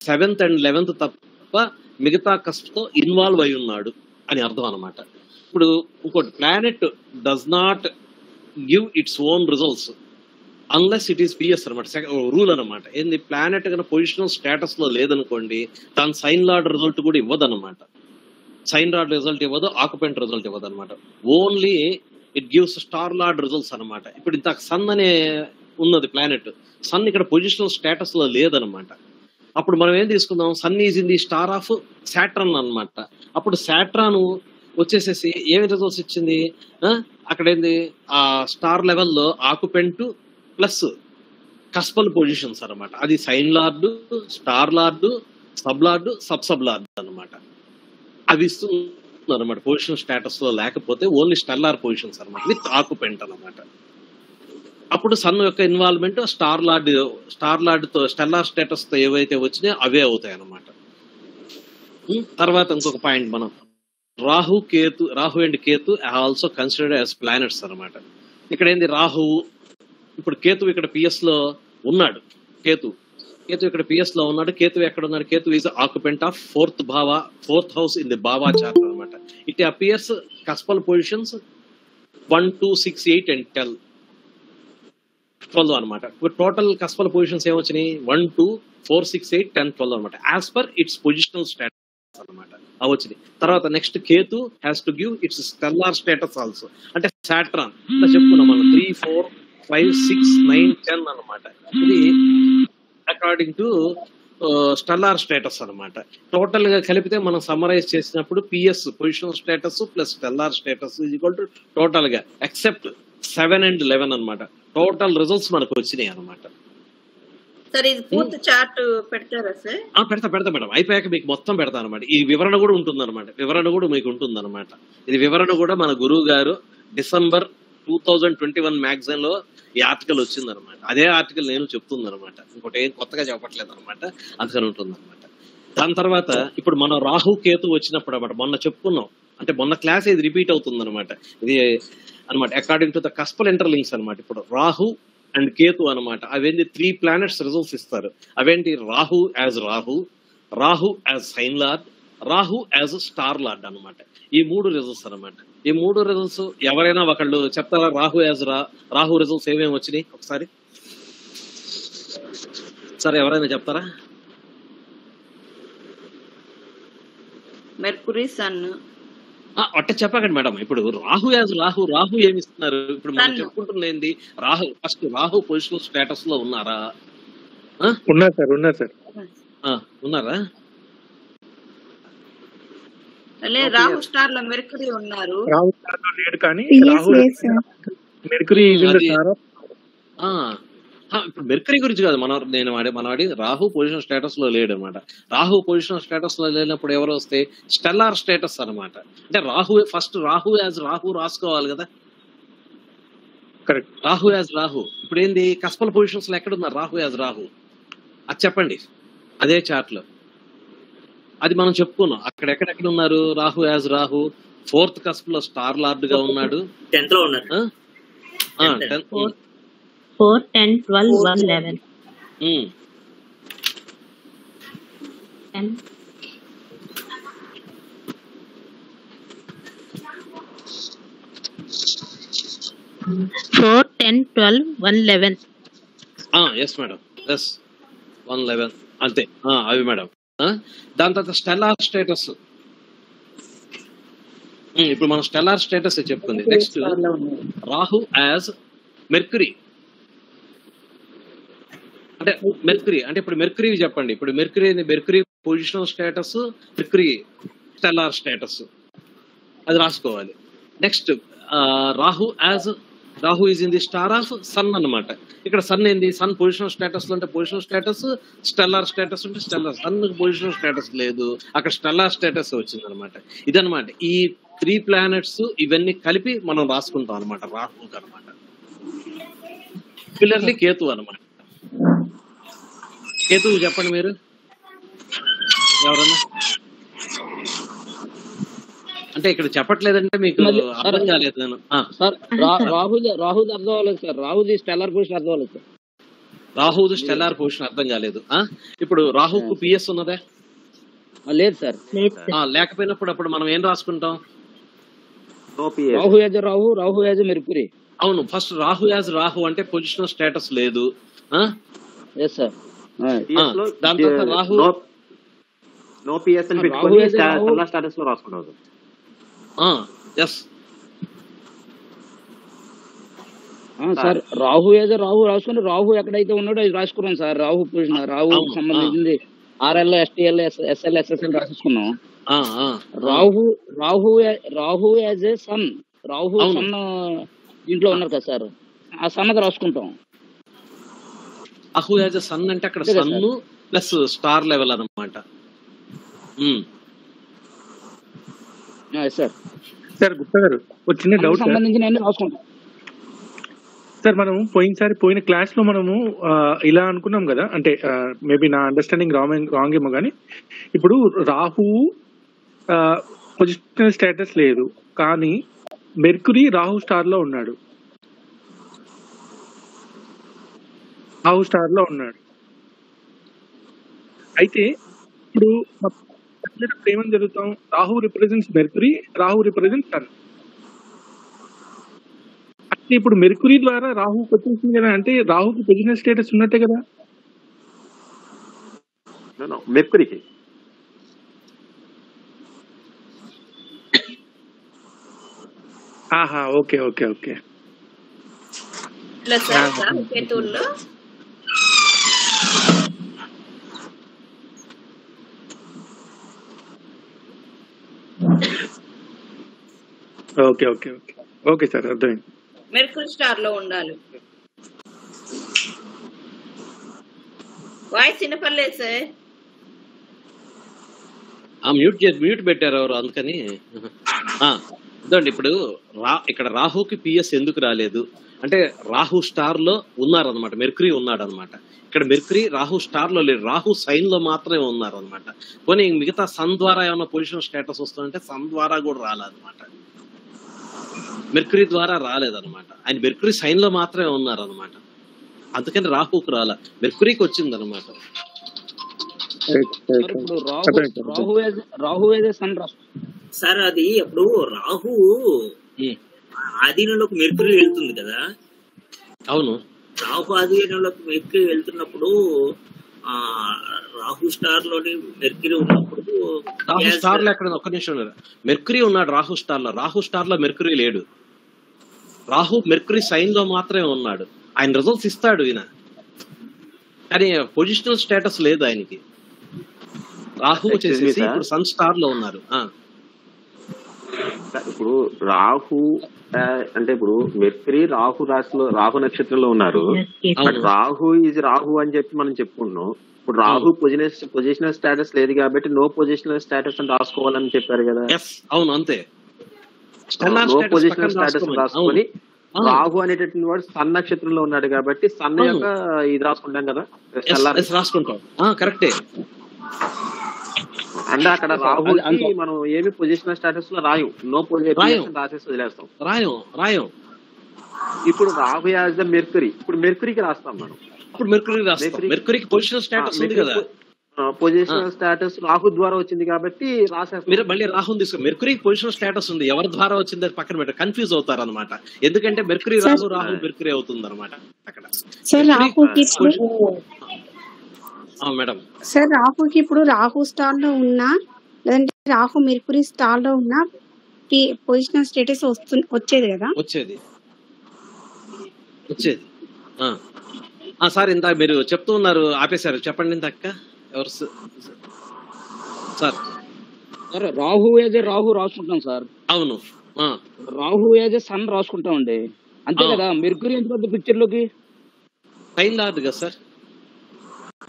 Speaker 1: సెవెంత్ అండ్ లెవెన్త్ తప్ప మిగతా కష్టతో ఇన్వాల్వ్ అయి ఉన్నాడు అని అర్థం అనమాట ఇప్పుడు ఇంకోటి planet does not give its own results unless it is PS అనమాట రూల్ అనమాట ఏంది? ప్లానెట్ కనుక పొజిషనల్ స్టేటస్లో లేదనుకోండి దాని సైన్ లార్డ్ రిజల్ట్ కూడా ఇవ్వదు అనమాట సైన్ లార్డ్ రిజల్ట్ ఇవ్వదు ఆక్యుపెంట్ రిజల్ట్ ఇవ్వదు అనమాట only it gives star lord results అనమాట ఇప్పుడు ఇంత సన్ అనే ఉన్నది ప్లానెట్ సన్ ఇక్కడ పొజిషనల్ స్టేటస్లో లేదనమాట అప్పుడు మనం ఏం తీసుకుందాం? Sun is in the star of Saturn అన్నమాట. అప్పుడు సాట్రాన్ వచ్చేసేసి ఏమి రిజల్ట్స్ ఇచ్చింది? అక్కడ ఏంది? ఆ స్టార్ లెవెల్లో ఆకుపెంట్ ప్లస్ కస్పల్ పొజిషన్స్ అనమాట అది sign lord star lord sub lord sub sub lord అనమాట అవి ఇస్తుంది అనమాట పొజిషన్ స్టేటస్లో లేకపోతే ఓన్లీ స్టెల్లార్ పొజిషన్స్ అనమాట విత్ ఆకుపెంట్ అన్నమాట. అప్పుడు సన్ యొక్క ఇన్వాల్వ్మెంట్ స్టార్ లార్డ్ స్టార్ లార్డ్తో స్టెల్లార్ స్టేటస్తో ఏవైతే వచ్చినాయో అవే అవుతాయి అనమాట hmm? తర్వాత ఇంకొక పాయింట్ మనం. Rahu Ketu Rahu and Ketu also considered as planets అన్నమాట. ఇక్కడ ఏంది? రాహువు ఇప్పుడు కేతు ఇక్కడ పిఎస్లో ఉన్నాడు. కేతు. కేతు ఇక్కడ పిఎస్లో ఉన్నాడు. కేతు ఎక్కడ ఉన్నాడు? Ketu is occupant of fourth bhava fourth house in the bhava chart అనమాట it appears cuspal positions one two six eight and ten twelve అనమాట total cuspal positions ఏమొచ్చినాయి? One two four six eight ten twelve అనమాట as per its positional status అనమాట అవచ్చింది తర్వాత next Ketu has to give its stellar status also అంటే Saturn. ఇట్లా చెప్పుకున్నాం మనం. Three four five six nine ten అనమాట ఇది అకార్డింగ్ టు స్టెల్లార్ స్టేటస్ అన్నమాట. టోటల్గా కలిపితే మనం సమరైజ్ చేసినప్పుడు PS positional status plus stellar status equal to టోటల్గా ఎక్సెప్ట్ సెవెన్ అండ్ లెవెన్ అన్నమాట. టోటల్ రిజల్ట్స్ మనకు వచ్చినాయి అనమాట ఆ పెడతా పెడతా మేడం. అయిపోయాక మీకు మొత్తం పెడతా అనమాట ఈ వివరణ కూడా ఉంటుంది అనమాట వివరణ కూడా మీకు ఉంటుంది అనమాట ఇది వివరణ కూడా మన గురువు గారు December two thousand twenty one మ్యాగజైన్లో ఈ ఆర్టికల్ వచ్చింది అనమాట అదే ఆర్టికల్ నేను చెప్తుంది అనమాట ఇంకోటి ఏం కొత్తగా చెప్పట్లేదు అనమాట అందుకని ఉంటుంది అనమాట దాని తర్వాత ఇప్పుడు మనం రాహు కేతు వచ్చినప్పుడు అనమాట మొన్న చెప్పుకున్నాం. అంటే మొన్న క్లాస్ ఇది రిపీట్ అవుతుంది అనమాట ఇది అనమాట according to the cuspal interlinks అనమాట ఇప్పుడు రాహు అండ్ కేతు అనమాట అవేంటి త్రీ ప్లానెట్స్ రిజల్ట్స్ ఇస్తారు. అవేంటి? Rahu as Rahu Rahu as sign lord Rahu as star lord అనమాట ఈ మూడు రిజల్ట్స్ అనమాట ఈ మూడు రిజల్ట్స్ ఎవరైనా ఒకళ్ళు చెప్తారా రాహు యాజ్ రా రాహు రిజల్ట్స్ ఏమేమి వచ్చినాయి? ఒకసారి. సరే ఎవరైనా చెప్తారా?
Speaker 12: మెర్కురీ సన్
Speaker 1: ఆ, అట్ట చెప్పకండి మేడం. ఇప్పుడు రాహు యాజ్ రాహు రాహు ఏమి ఇస్తున్నారు? ఇప్పుడు మనం. చెప్పుకుంటుంది ఏంది? రాహు ఫస్ట్ రాహు పొజిషనల్ స్టేటస్లో ఉన్నారా? ఆ?
Speaker 15: ఉన్నారు సార్ ఉన్నారు సార్.
Speaker 1: ఆ, ఉన్నారా?
Speaker 12: రాహు స్టార్లో మెర్కురీ ఉన్నారు.
Speaker 15: రాహు స్టార్లో లేడు కానీ రాహు మెర్కురీ
Speaker 1: మెర్కరీ గురించి కాదు మన నేను వాడే మన వాడి రాహు పొజిషన్ స్టేటస్లో లేడు అనమాట రాహు పొజిషన్ స్టేటస్లో లేనప్పుడు ఎవరు వస్తే స్టెల్లార్ స్టేటస్ అన్నమాట. అంటే రాహు ఫస్ట్ రాహు యాజ్ రాహు రాసుకోవాలి కదా.
Speaker 15: Correct
Speaker 1: Rahu as Rahu. ఇప్పుడు ఏంది? కస్పల్ పొజిషన్స్లో ఎక్కడ ఉన్నారు రాహు యాజ్ రాహు. అది చెప్పండి. అదే చార్ట్లో. అది మనం చెప్పుకున్నాం. అక్కడ ఎక్కడెక్కడ ఉన్నారు? రాహు యాజ్ రాహు. ఫోర్త్ కస్ప్లో స్టార్ లార్డ్గా ఉన్నాడు
Speaker 11: టెన్త్. లో
Speaker 5: four ten twelve one eleven. Four ten twelve one eleven.
Speaker 1: Yes madam yes one eleven. అంతే. అవి మేడం? దాని తర్వాత స్టెల్లార్ స్టేటస్ ఇప్పుడు మనం స్టెల్లార్ స్టేటస్ చెప్పుకుంది నెక్స్ట్ రాహు యాజ్ మెర్క్యూరీ అంటే మెర్క్యూరీ అంటే ఇప్పుడు మెర్క్యూరీ చెప్పండి. ఇప్పుడు Mercury Mercury positional status Mercury stellar status అది రాసుకోవాలి. Next Rahu as Rahu is in the star of sun అన్నమాట. ఇక్కడ సన్ ఏంది? సన్ పొజిషనల్ స్టేటస్ అంటే పొజిషనల్ స్టేటస్ స్టెల్లార్ స్టేటస్ ఉంటే స్టెల్లార్ సన్ పొజిషనల్ స్టేటస్ లేదు. అక్కడ స్టెల్లార్ స్టేటస్ వచ్చింది అనమాట ఇదనమాట ఈ త్రీ ప్లానెట్స్ ఇవన్నీ కలిపి మనం రాసుకుంటాం అనమాట రాహుకి అనమాట పిల్లర్లీ కేతు అనమాట కేతువు చెప్పండి మీరు. ఎవరన్నా? అంటే ఇక్కడ చెప్పట్లేదంటే మీకు అర్థం కాలేదు నేను. ఆ,
Speaker 7: సార్ రాహుల్ రాహుల్ అర్థం అవ్వలేదు సార్. రాహుల్ స్టెల్లర్ పొజిషన్ అర్థం అవ్వలేదు సార్.
Speaker 1: రాహుది స్టెల్లార్ పొజిషన్ అర్థం కాలేదు. ఆ? ఇప్పుడు రాహుకు పిఎస్ ఉన్నదే?
Speaker 7: లేదు సార్.
Speaker 1: ఆ, లేకపోయినప్పుడు అప్పుడు మనం ఏం రాసుకుంటాం?
Speaker 7: Rahu as Rahu Rahu as Mercury
Speaker 1: అవును ఫస్ట్ రాహు యాజ్ రాహు అంటే పొజిషనల్ స్టేటస్ లేదు. ఆ?
Speaker 7: ఎస్ సార్
Speaker 1: ఆ, దాని తర్వాత రాహు
Speaker 13: నో పిఎస్ అని
Speaker 1: రాహు
Speaker 13: పెట్టుకొని
Speaker 1: అయితే రాహు-
Speaker 13: స్టెల్లా స్టాటస్లో రాసుకుంటారు
Speaker 1: yes
Speaker 7: sir Rahu as Rahu రాసుకుని రాహు ఎక్కడైతే ఉన్నాడో అది రాసుకున్నాం సార్. రాహు పొజిషన్ రాహు సంబంధించింది ఆర్ఎల్ ఎస్టీఎల్ ఎస్ఎల్ ఎస్ఎస్ఎల్ రాసేసుకున్నాం
Speaker 1: ఆ,
Speaker 7: Rahu Rahu Rahu as a sun Rahu. Sun ఇంట్లో ఉన్నారు కదా సార్. ఆ సన్ అది రాసుకుంటాం.
Speaker 1: రాహు యాజ్ సన్ అంటే అక్కడ సన్ ప్లస్ స్టార్ లెవెల్ అన్నమాట. ఉమ్.
Speaker 7: సార్.
Speaker 15: సార్ గుప్తా గారు ఒక చిన్న డౌట్ సార్. మనము పోయినసారి పోయిన క్లాస్లో మనము ఇలా అనుకున్నాం కదా అంటే మేబీ నా అండర్స్టాండింగ్ రాంగ్ రాంగ్ ఏమో కానీ ఇప్పుడు రాహు పొజిషనల్ స్టేటస్ లేదు కానీ మెర్కురీ రాహు స్టార్లో ఉన్నాడు. రాహు స్టార్లో ఉన్నాడు. అయితే ఇప్పుడు చదివేటప్పుడు ఏమని జరుగుతాం. Rahu represents Mercury Rahu represents sun అంటే ఇప్పుడు మెర్కురీ ద్వారా రాహుకి వచ్చేసింది కదా అంటే రాహుకి పొజిషనల్ స్టేటస్ ఉన్నట్టే కదా?
Speaker 13: మెర్కురీకి
Speaker 15: ఆహా okay okay okay.
Speaker 12: కేతువుల్లో
Speaker 15: okay okay okay. Okay sir అర్థమైంది.
Speaker 12: మెర్కురీ స్టార్లో ఉండాలి. వాయిస్ వినపడలేదు సార్.
Speaker 1: ఆ మ్యూట్ చేసి మ్యూట్ పెట్టారు ఎవరు అందుకని. ఆ, ఇదండి ఇప్పుడు రా ఇక్కడ రాహుకి పిఎస్ ఎందుకు రాలేదు? అంటే రాహు స్టార్లో ఉన్నారనమాట మెర్క్రీ ఉన్నాడు అనమాట ఇక్కడ మెర్క్రీ రాహు స్టార్లో లేడు రాహు సైన్లో మాత్రమే ఉన్నారు అనమాట పోనీ మిగతా సన్ ద్వారా ఏమైనా పొజిషన్ స్టేటస్ వస్తుందంటే సన్ ద్వారా కూడా రాలేదన్నమాట. మెర్క్రీ ద్వారా రాలేదన్నమాట. ఆయన మెర్క్రీ సైన్లో మాత్రమే ఉన్నారు అనమాట అందుకని రాహుకు రాల. మెర్క్రీకి వచ్చింది అనమాట
Speaker 7: సార్
Speaker 11: అది అప్పుడు రాహు ఆధీనంలోకి మెరుపులు వెళ్తుంది కదా?
Speaker 1: అవును.
Speaker 11: రాహు ఆధీనంలోకి మెరుపులు వెళ్తున్నప్పుడు ఆ రాహు స్టార్లోని మెర్క్యూరీ ఉన్నప్పుడు
Speaker 1: రాహు స్టార్లో ఎక్కడ ఒక్క నిమిషం. మెర్క్యూరీ ఉన్నాడు రాహు స్టార్లో రాహు స్టార్లో మెర్క్యూరీ లేడు. రాహు మెర్క్యూరీ సైన్లో మాత్రమే ఉన్నాడు. ఆయన రిజల్ట్స్ ఇస్తాడు ఈయన. కానీ పొజిషనల్ స్టేటస్ లేదు ఆయనకి. రాహు
Speaker 13: sir.
Speaker 1: ఇప్పుడు సన్ స్టార్లో ఉన్నారు. ఆ,
Speaker 13: ఇప్పుడు రాహు అంటే ఇప్పుడు మెర్కరీ రాహు రాశిలో రాహు నక్షత్రంలో ఉన్నారు. రాహు ఈజ్ రాహు అని చెప్పి మనం చెప్పుకుంటున్నాం. ఇప్పుడు రాహు పొజిషన్ పొజిషనల్ స్టేటస్ లేదు కాబట్టి నో పొజిషనల్ స్టేటస్ అని రాసుకోవాలని చెప్పారు కదా.
Speaker 1: అవును అంతే.
Speaker 13: No positional status. రాసుకొని. రాహు అనేటటువంటి వాడు సన్ నక్షత్రంలో ఉన్నాడు కాబట్టి సన్. యొక్క ఇది రాసుకుంటాం కదా.
Speaker 1: రాసుకుంటాం. కరెక్టే.
Speaker 13: అంటే అక్కడ రాహుకి మనం ఏమి పొజిషనల్ స్టేటస్లో రాయం. నో. పొజిషన్ రాసేసి వదిలేస్తాం.
Speaker 1: రాయం రాయం.
Speaker 13: ఇప్పుడు రాహు యాజ్ ద మెర్కరీ ఇప్పుడు మెర్కరీకి రాస్తాం మనం.
Speaker 1: ఇప్పుడు మెర్క్యూరీ రాస్తాం. మెర్క్యూరీకి పొజిషనల్ స్టేటస్ ఉంది కదా.
Speaker 13: పొజిషనల్ స్టేటస్ రాహు ద్వారా వచ్చింది కాబట్టి
Speaker 1: మీరు మళ్ళీ రాహుని తీసుకో మెర్కురీ పొజిషన్ స్టేటస్ ఉంది. ఎవరి ద్వారా వచ్చింది అది పక్కన పెట్ట కన్ఫ్యూజ్ అవుతారు అనమాట ఎందుకంటే మెర్కురీ. రాహు రాహు మెర్కురీ అవుతుంది అనమాట అక్కడ.
Speaker 8: సార్ రాహుకి ఇప్పుడు
Speaker 1: ఆ, మేడం.
Speaker 8: సార్ రాహుకి ఇప్పుడు రాహు స్టార్లో ఉన్నా లేదంటే రాహు మెర్కురీ స్టార్లో ఉన్నా పొజిషనల్ స్టేటస్ వస్తు వచ్చేది కదా?
Speaker 1: వచ్చేది. వచ్చేది. ఆ. సార్ ఇంత మీరు చెప్తూ ఉన్నారు ఆపేశారు. చెప్పండి ఇంతక్క ఎవరు sir?
Speaker 7: Sir Rahu as a Rahu రాసుకుంటాం సార్.
Speaker 1: అవును.
Speaker 7: రాహు యాజ్ ఏ సన్ రాసుకుంటామండి. అంతే
Speaker 1: ఆ.
Speaker 7: కదా మెర్కురీ ఎందుకు వద్ద పిక్చర్లోకి
Speaker 1: టైం లార్డ్ కదా సార్?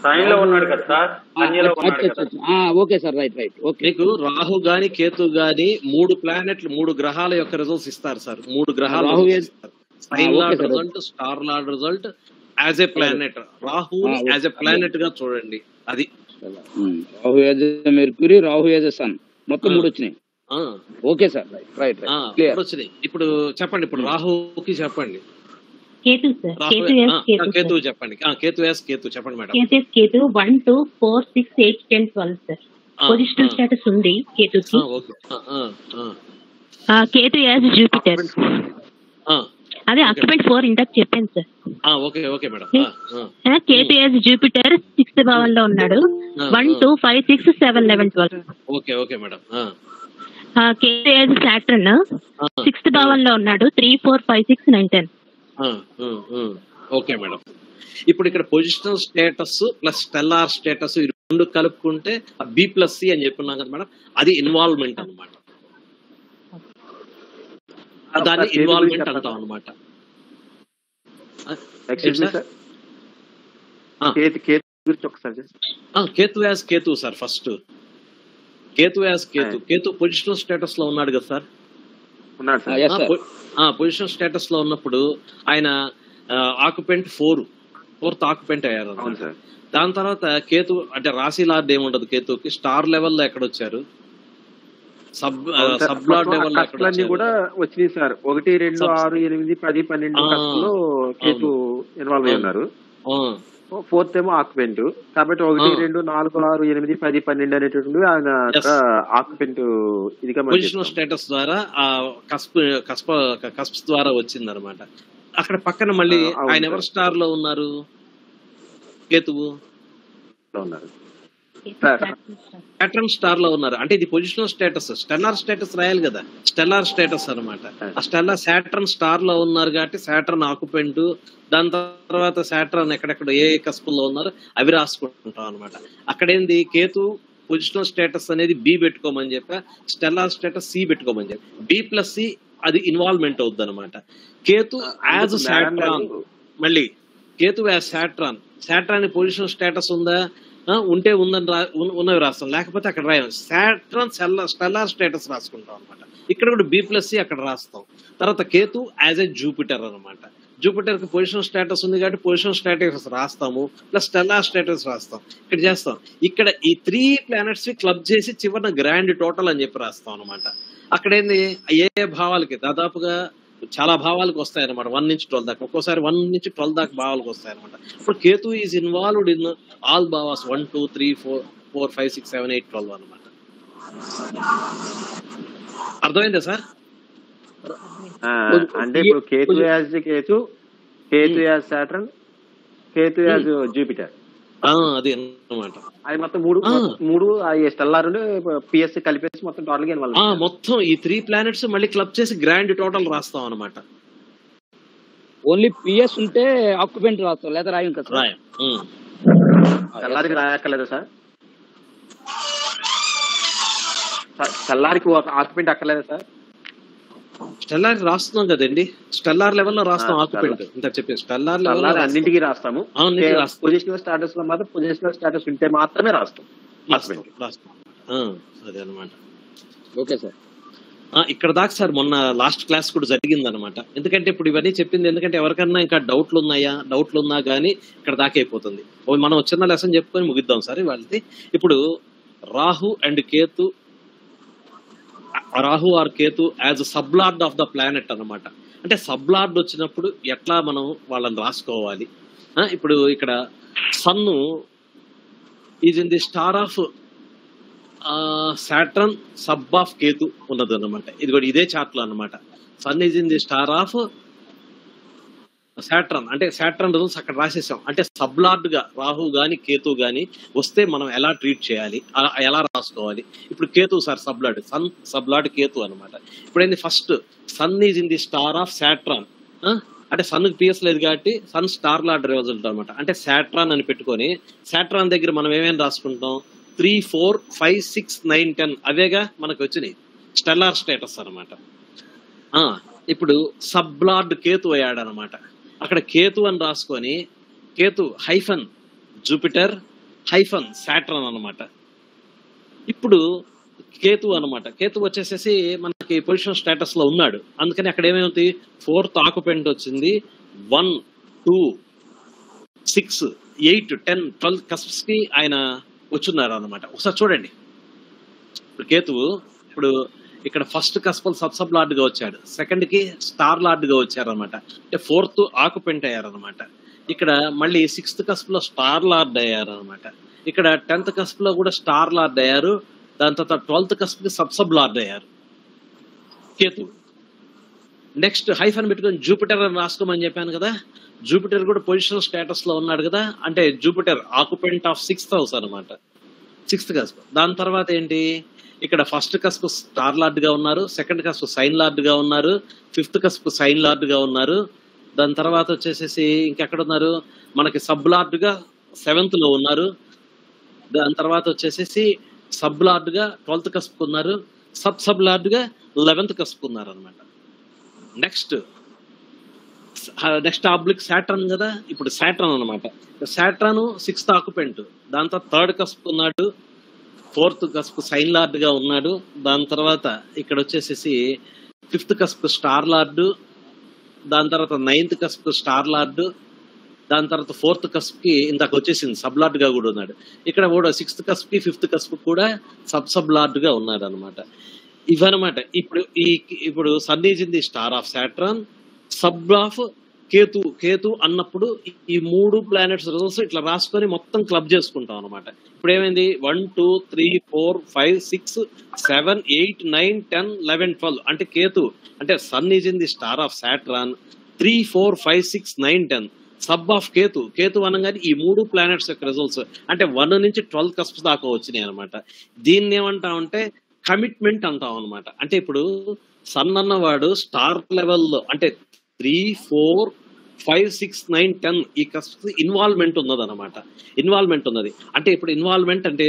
Speaker 14: సైన్లో ఉన్నాడు కదా సార్? కన్యలో ఉన్నాడు కదా
Speaker 7: okay sir right right okay.
Speaker 1: మీకు రాహు గాని కేతు గాని మూడు ప్లానెట్లు మూడు గ్రహాల యొక్క రిజల్ట్స్ ఇస్తారు సార్. మూడు గ్రహాల star lord result as a planet Rahu. As a ప్లానెట్గా చూడండి. అది.
Speaker 7: ఉమ్, Rahu as a Mercury Rahu as sun మొత్తం మూడు వచ్చినాయి. ఓకే సార్ రైట్ రైట్
Speaker 1: వచ్చినాయి. ఇప్పుడు చెప్పండి ఇప్పుడు రాహుకి చెప్పండి.
Speaker 5: కేతు సార్ కేతు
Speaker 1: ఆ,
Speaker 5: ఎస్ కేతు
Speaker 1: చెప్పండి. కేతు ఎస్ కేతు చెప్పండి madam
Speaker 5: Ketu one two four six eight ten twelve sir positional. Status ఉంది కేతుకి. కేతు యాజ్ జూపిటర్ అదే ఆక్యుపెంట్ ఫోర్ ఇందాక చెప్పాను sir
Speaker 1: okay okay madam
Speaker 5: as Jupiter sixth భావం లో ఉన్నాడు. One. Two five six seven eleven twelve
Speaker 1: okay okay madam
Speaker 5: as Saturn sixth భావంలో ఉన్నాడు. Three four five six nine ten.
Speaker 1: Okay madam ఇప్పుడు ఇక్కడ positional status plus stellar status రెండు కలుపుకుంటే B plus C అని చెప్పున్నాం కదా మేడం అది ఇన్వాల్వ్మెంట్ అనమాట దాన్ని ఇన్వాల్వ్మెంట్. అంటాం అనమాట
Speaker 13: Ketu
Speaker 1: as Ketu sir first Ketu as Ketu. Ketu positional స్టేటస్లో ఉన్నాడు కదా సార్?
Speaker 13: ఉన్నాడు సార్.
Speaker 1: పొజిషన్ స్టేటస్లో ఉన్నప్పుడు ఆయన ఆక్యుపెంట్ ఫోర్ ఫోర్త్ ఆక్యుపెంట్ అయ్యారు దాని తర్వాత కేతు అంటే రాశి లార్డ్ ఏముండదు కేతుకి? స్టార్ లెవెల్లో ఎక్కడొచ్చారు సబ్. సబ్
Speaker 13: కష్టాలన్నీ కూడా వచ్చినాయి సార్. ఒకటి రెండు ఆరు ఎనిమిది పది పన్నెండు కష్టంలో కేతు ఇన్వాల్వ్ అయి ఉన్నారు. ఫోర్త్ ఏమో ఆక్యుపెంట్ కాబట్టి ఒకటి. రెండు నాలుగు ఆరు ఎనిమిది పది పన్నెండు అనేటువంటి ఆయన ఆక్యుపెంట్ మనం
Speaker 1: పొజిషనల్. స్టేటస్ ద్వారా ఆ కస్ప్ కస్ప కస్ప్స్ ద్వారా వచ్చింది అనమాట అక్కడ పక్కన మళ్ళీ ఆయన. ఎవరు స్టార్లో ఉన్నారు? కేతువు.
Speaker 13: ఉన్నారు. సార్
Speaker 1: ప్యాటర్న్ స్టార్లో ఉన్నారు. అంటే ఇది పొజిషనల్ స్టేటస్ స్టెల్లార్ స్టేటస్ రాయాలి కదా. స్టెల్లార్ స్టేటస్ అన్నమాట. ఆ స్టెల్లార్ సాటర్న్ స్టార్లో ఉన్నారు కాబట్టి సాటర్న్ ఆక్యుపెంట్ దాని తర్వాత సాటర్న్ ఎక్కడెక్కడ ఏ కస్పుల్లో ఉన్నారు అవి రాసుకుంటాం అనమాట అక్కడేంది? కేతు పొజిషనల్ స్టేటస్ అనేది బి పెట్టుకోమని చెప్పా. స్టెల్లార్ స్టేటస్ సి పెట్టుకోమని చెప్పి. బి ప్లస్ సి అది ఇన్వాల్వ్మెంట్ అవుద్ది అనమాట కేతు యాజ్ సాట్రాన్ మళ్ళీ Ketu as Saturn Saturn positional status ఉందా? ఉంటే ఉందని రా ఉన్నవి రాస్తాం. లేకపోతే అక్కడ రాయం. సాట్రాన్ సెల్లార్ స్టెల్లార్ స్టేటస్ రాసుకుంటాం అనమాట ఇక్కడ కూడా బి ప్లస్ సి అక్కడ రాస్తాం. తర్వాత కేతు యాజ్ ఎ జూపిటర్ అనమాట జూపిటర్కి పొజిషన్ స్టేటస్ ఉంది కాబట్టి పొజిషన్ స్టేటస్ రాస్తాము. ప్లస్ స్టెల్లార్ స్టేటస్ రాస్తాం. ఇక్కడ చేస్తాం. ఇక్కడ ఈ త్రీ ప్లానెట్స్ క్లబ్ చేసి చివరిన గ్రాండ్ టోటల్ అని చెప్పి రాస్తాం అనమాట అక్కడ ఏంది? ఏ భావాలకి? దాదాపుగా చాలా భావాలకు వస్తాయి అనమాట వన్ నుంచి ట్వెల్వ్ దాకా. ఒక్కోసారి వన్ నుంచి ట్వెల్వ్ దాకా భావాలకు వస్తాయి అనమాట ఇప్పుడు Ketu is involved in all bhavas one two three four four five six seven eight twelve అనమాట అర్థమైందా సార్?
Speaker 13: అంటే ఇప్పుడు Ketu as Ketu Ketu as Saturn Ketu as Jupiter.
Speaker 1: అది అన్నమాట.
Speaker 13: అది మొత్తం మూడు
Speaker 1: ఆ.
Speaker 13: మూడు స్టెల్లార్ పిఎస్ కలిపేసి మొత్తం టోటల్గా
Speaker 1: మొత్తం ఈ త్రీ ప్లానెట్స్ మళ్ళీ క్లబ్ చేసి గ్రాండ్ టోటల్ రాస్తాం అనమాట
Speaker 7: ఓన్లీ పిఎస్ ఉంటే ఆక్యుపెంట్ రాస్తాం లేదా రాయం కదా
Speaker 1: రాయం.
Speaker 13: తెల్లారికి రాయక్కర్లేదా సార్? తెల్లారికి ఒక ఆక్యుపెంట్ అక్కర్లేదా సార్?
Speaker 1: స్టెల్లార్ రాస్తున్నాం కదండి. స్టెల్లార్ లెవెల్లో రాస్తాం
Speaker 13: ఆ,
Speaker 1: ఆక్యుపెంట్ ఇంత చెప్పి స్టెల్లార్ రాస్తాం.
Speaker 13: అన్నింటికి రాస్తాము.
Speaker 1: రాస్తాం.
Speaker 13: పొజిషనల్ స్టాటస్లో మాత్రం పొజిషనల్ స్టాటస్ ఉంటే మాత్రమే రాస్తాం.
Speaker 1: రాస్తాం రాస్తాం. అదే అనమాట
Speaker 7: ఓకే సార్.
Speaker 1: ఆ, ఇక్కడ దాకా సార్ మొన్న లాస్ట్ క్లాస్ కూడా జరిగింది అనమాట ఎందుకంటే ఇప్పుడు ఇవన్నీ చెప్పింది ఎందుకంటే ఎవరికన్నా ఇంకా డౌట్లు ఉన్నాయా? డౌట్లు ఉన్నా కానీ ఇక్కడ దాకా అయిపోతుంది. మనం చిన్న లెసన్ చెప్పుకొని ముగిద్దాం సార్ వాళ్ళది ఇప్పుడు Rahu and Ketu Rahu or Ketu as sub lord of the planet అన్నమాట. అంటే సబ్లార్డ్ వచ్చినప్పుడు ఎట్లా మనం వాళ్ళని రాసుకోవాలి? ఇప్పుడు ఇక్కడ sun is in the star of Saturn sub of Ketu ఉన్నది అనమాట ఇది కూడా ఇదే చార్ట్లో అనమాట sun is in the star of Saturn అంటే సాట్రన్ రిజల్ట్స్ అక్కడ రాసేసాం. అంటే సబ్లార్డ్గా రాహు గాని కేతు గాని వస్తే మనం ఎలా ట్రీట్ చేయాలి అలా- ఎలా రాసుకోవాలి. ఇప్పుడు Ketu sir sub lord sun sub lord Ketu అనమాట ఇప్పుడైంది first sun is in the star of Saturn. అంటే సన్ పిఎస్ లేదు కాబట్టి సన్ స్టార్ లార్డ్ రిజల్ట్ అనమాట అంటే సాట్రాన్ అని పెట్టుకొని సాట్రాన్ దగ్గర మనం ఏమేమి రాసుకుంటాం? Three four five six nine ten అవేగా మనకు వచ్చినాయి. స్టెల్లార్ స్టేటస్ అనమాట ఇప్పుడు సబ్లార్డ్ కేతు అయ్యాడు అనమాట అక్కడ కేతు అని రాసుకొని Ketu hyphen Jupiter hyphen Saturn అనమాట ఇప్పుడు కేతు అనమాట కేతు వచ్చేసేసి మనకి పొజిషన్ స్టేటస్లో ఉన్నాడు. అందుకని అక్కడ ఏమేమి ఫోర్త్ ఆక్యుపెంట్ వచ్చింది. One two six eight ten twelve కస్ప్స్కి ఆయన వచ్చున్నారు అనమాట ఒకసారి చూడండి. ఇప్పుడు కేతువు ఇప్పుడు ఇక్కడ ఫస్ట్ కస్పల్ సబ్సబ్ లార్డ్గా వచ్చాడు. సెకండ్కి స్టార్ లార్డ్గా వచ్చారనమాట అంటే ఫోర్త్ ఆక్యుపెంట్ అయ్యారనమాట ఇక్కడ మళ్ళీ సిక్స్త్ కస్ప్లో స్టార్ లార్డ్ అయ్యారు అనమాట ఇక్కడ టెన్త్ కస్ప్లో కూడా స్టార్ లార్డ్ అయ్యారు. దాని తర్వాత ట్వెల్త్ కస్ప్ సబ్సబ్ లార్డ్ అయ్యారు. కేతు. నెక్స్ట్ హైఫన్ పెట్టుకొని జూపిటర్ అని రాసుకోమని చెప్పాను కదా. జూపిటర్ కూడా పొజిషనల్ స్టేటస్లో ఉన్నాడు కదా. అంటే Jupiter occupant of sixth house అనమాట సిక్స్త్ కస్ప్. దాని తర్వాత ఏంటి? ఇక్కడ ఫస్ట్ కస్ప్ స్టార్ లార్డ్గా ఉన్నారు సెకండ్ కస్ప్ సైన్ లార్డ్గా ఉన్నారు ఫిఫ్త్ కస్ప్ సైన్ లార్డ్గా ఉన్నారు. దాని తర్వాత వచ్చేసేసి ఇంకెక్కడ ఉన్నారు మనకి సబ్ లార్డ్గా సెవెంత్లో ఉన్నారు. దాని తర్వాత వచ్చేసేసి సబ్ లార్డ్గా ట్వెల్త్ కస్ప్ ఉన్నారు. సబ్ సబ్ లార్డ్గా లెవెన్త్ కస్ప్ ఉన్నారు అనమాట నెక్స్ట్ నెక్స్ట్ ఆబ్లిక్ సాట్రన్ కదా? ఇప్పుడు సాట్రన్ అనమాట శాట్రాను సిక్స్త్ ఆక్యుపెంట్. దాంతో థర్డ్ కస్ప్ ఉన్నాడు. ఫోర్త్ కస్ప్ సైన్ లార్డ్గా ఉన్నాడు. దాని తర్వాత ఇక్కడ వచ్చేసేసి ఫిఫ్త్ కస్ప్ స్టార్ లార్డు దాని తర్వాత నైన్త్ కస్ప్ స్టార్ లార్డు దాని తర్వాత ఫోర్త్ కస్ప్కి ఇంతకు ఇందాక వచ్చేసింది సబ్ లార్డ్గా కూడా ఉన్నాడు. ఇక్కడ కూడా సిక్స్త్ కస్ప్ ఫిఫ్త్ కస్ప్ కూడా సబ్ సబ్ లార్డ్గా ఉన్నాడు అనమాట ఇవన్నమాట. ఇప్పుడు ఈ ఇప్పుడు sun is in the star of Saturn sub of Ketu Ketu అన్నప్పుడు ఈ మూడు ప్లానెట్స్ రిజల్ట్స్ ఇట్లా రాసుకొని మొత్తం క్లబ్ చేసుకుంటాం అనమాట ఇప్పుడు ఏమైంది? One two three four five six seven eight nine ten eleven twelve అంటే కేతు అంటే sun is in the star of Saturn three four five six nine ten sub of Ketu Ketu అనగానే ఈ మూడు ప్లానెట్స్ యొక్క రిజల్ట్స్ అంటే one నుంచి twelve cusp దాకా వచ్చినాయి అనమాట దీన్ని ఏమంటామంటే కమిట్మెంట్ అంటాం అనమాట అంటే ఇప్పుడు సన్ అన్నవాడు స్టార్ లెవెల్లో అంటే three four five six nine ten ఈ కస్ప్ ఇన్వాల్వ్మెంట్ ఉన్నది అనమాట ఇన్వాల్వ్మెంట్ ఉన్నది. అంటే ఇప్పుడు ఇన్వాల్వ్మెంట్ అంటే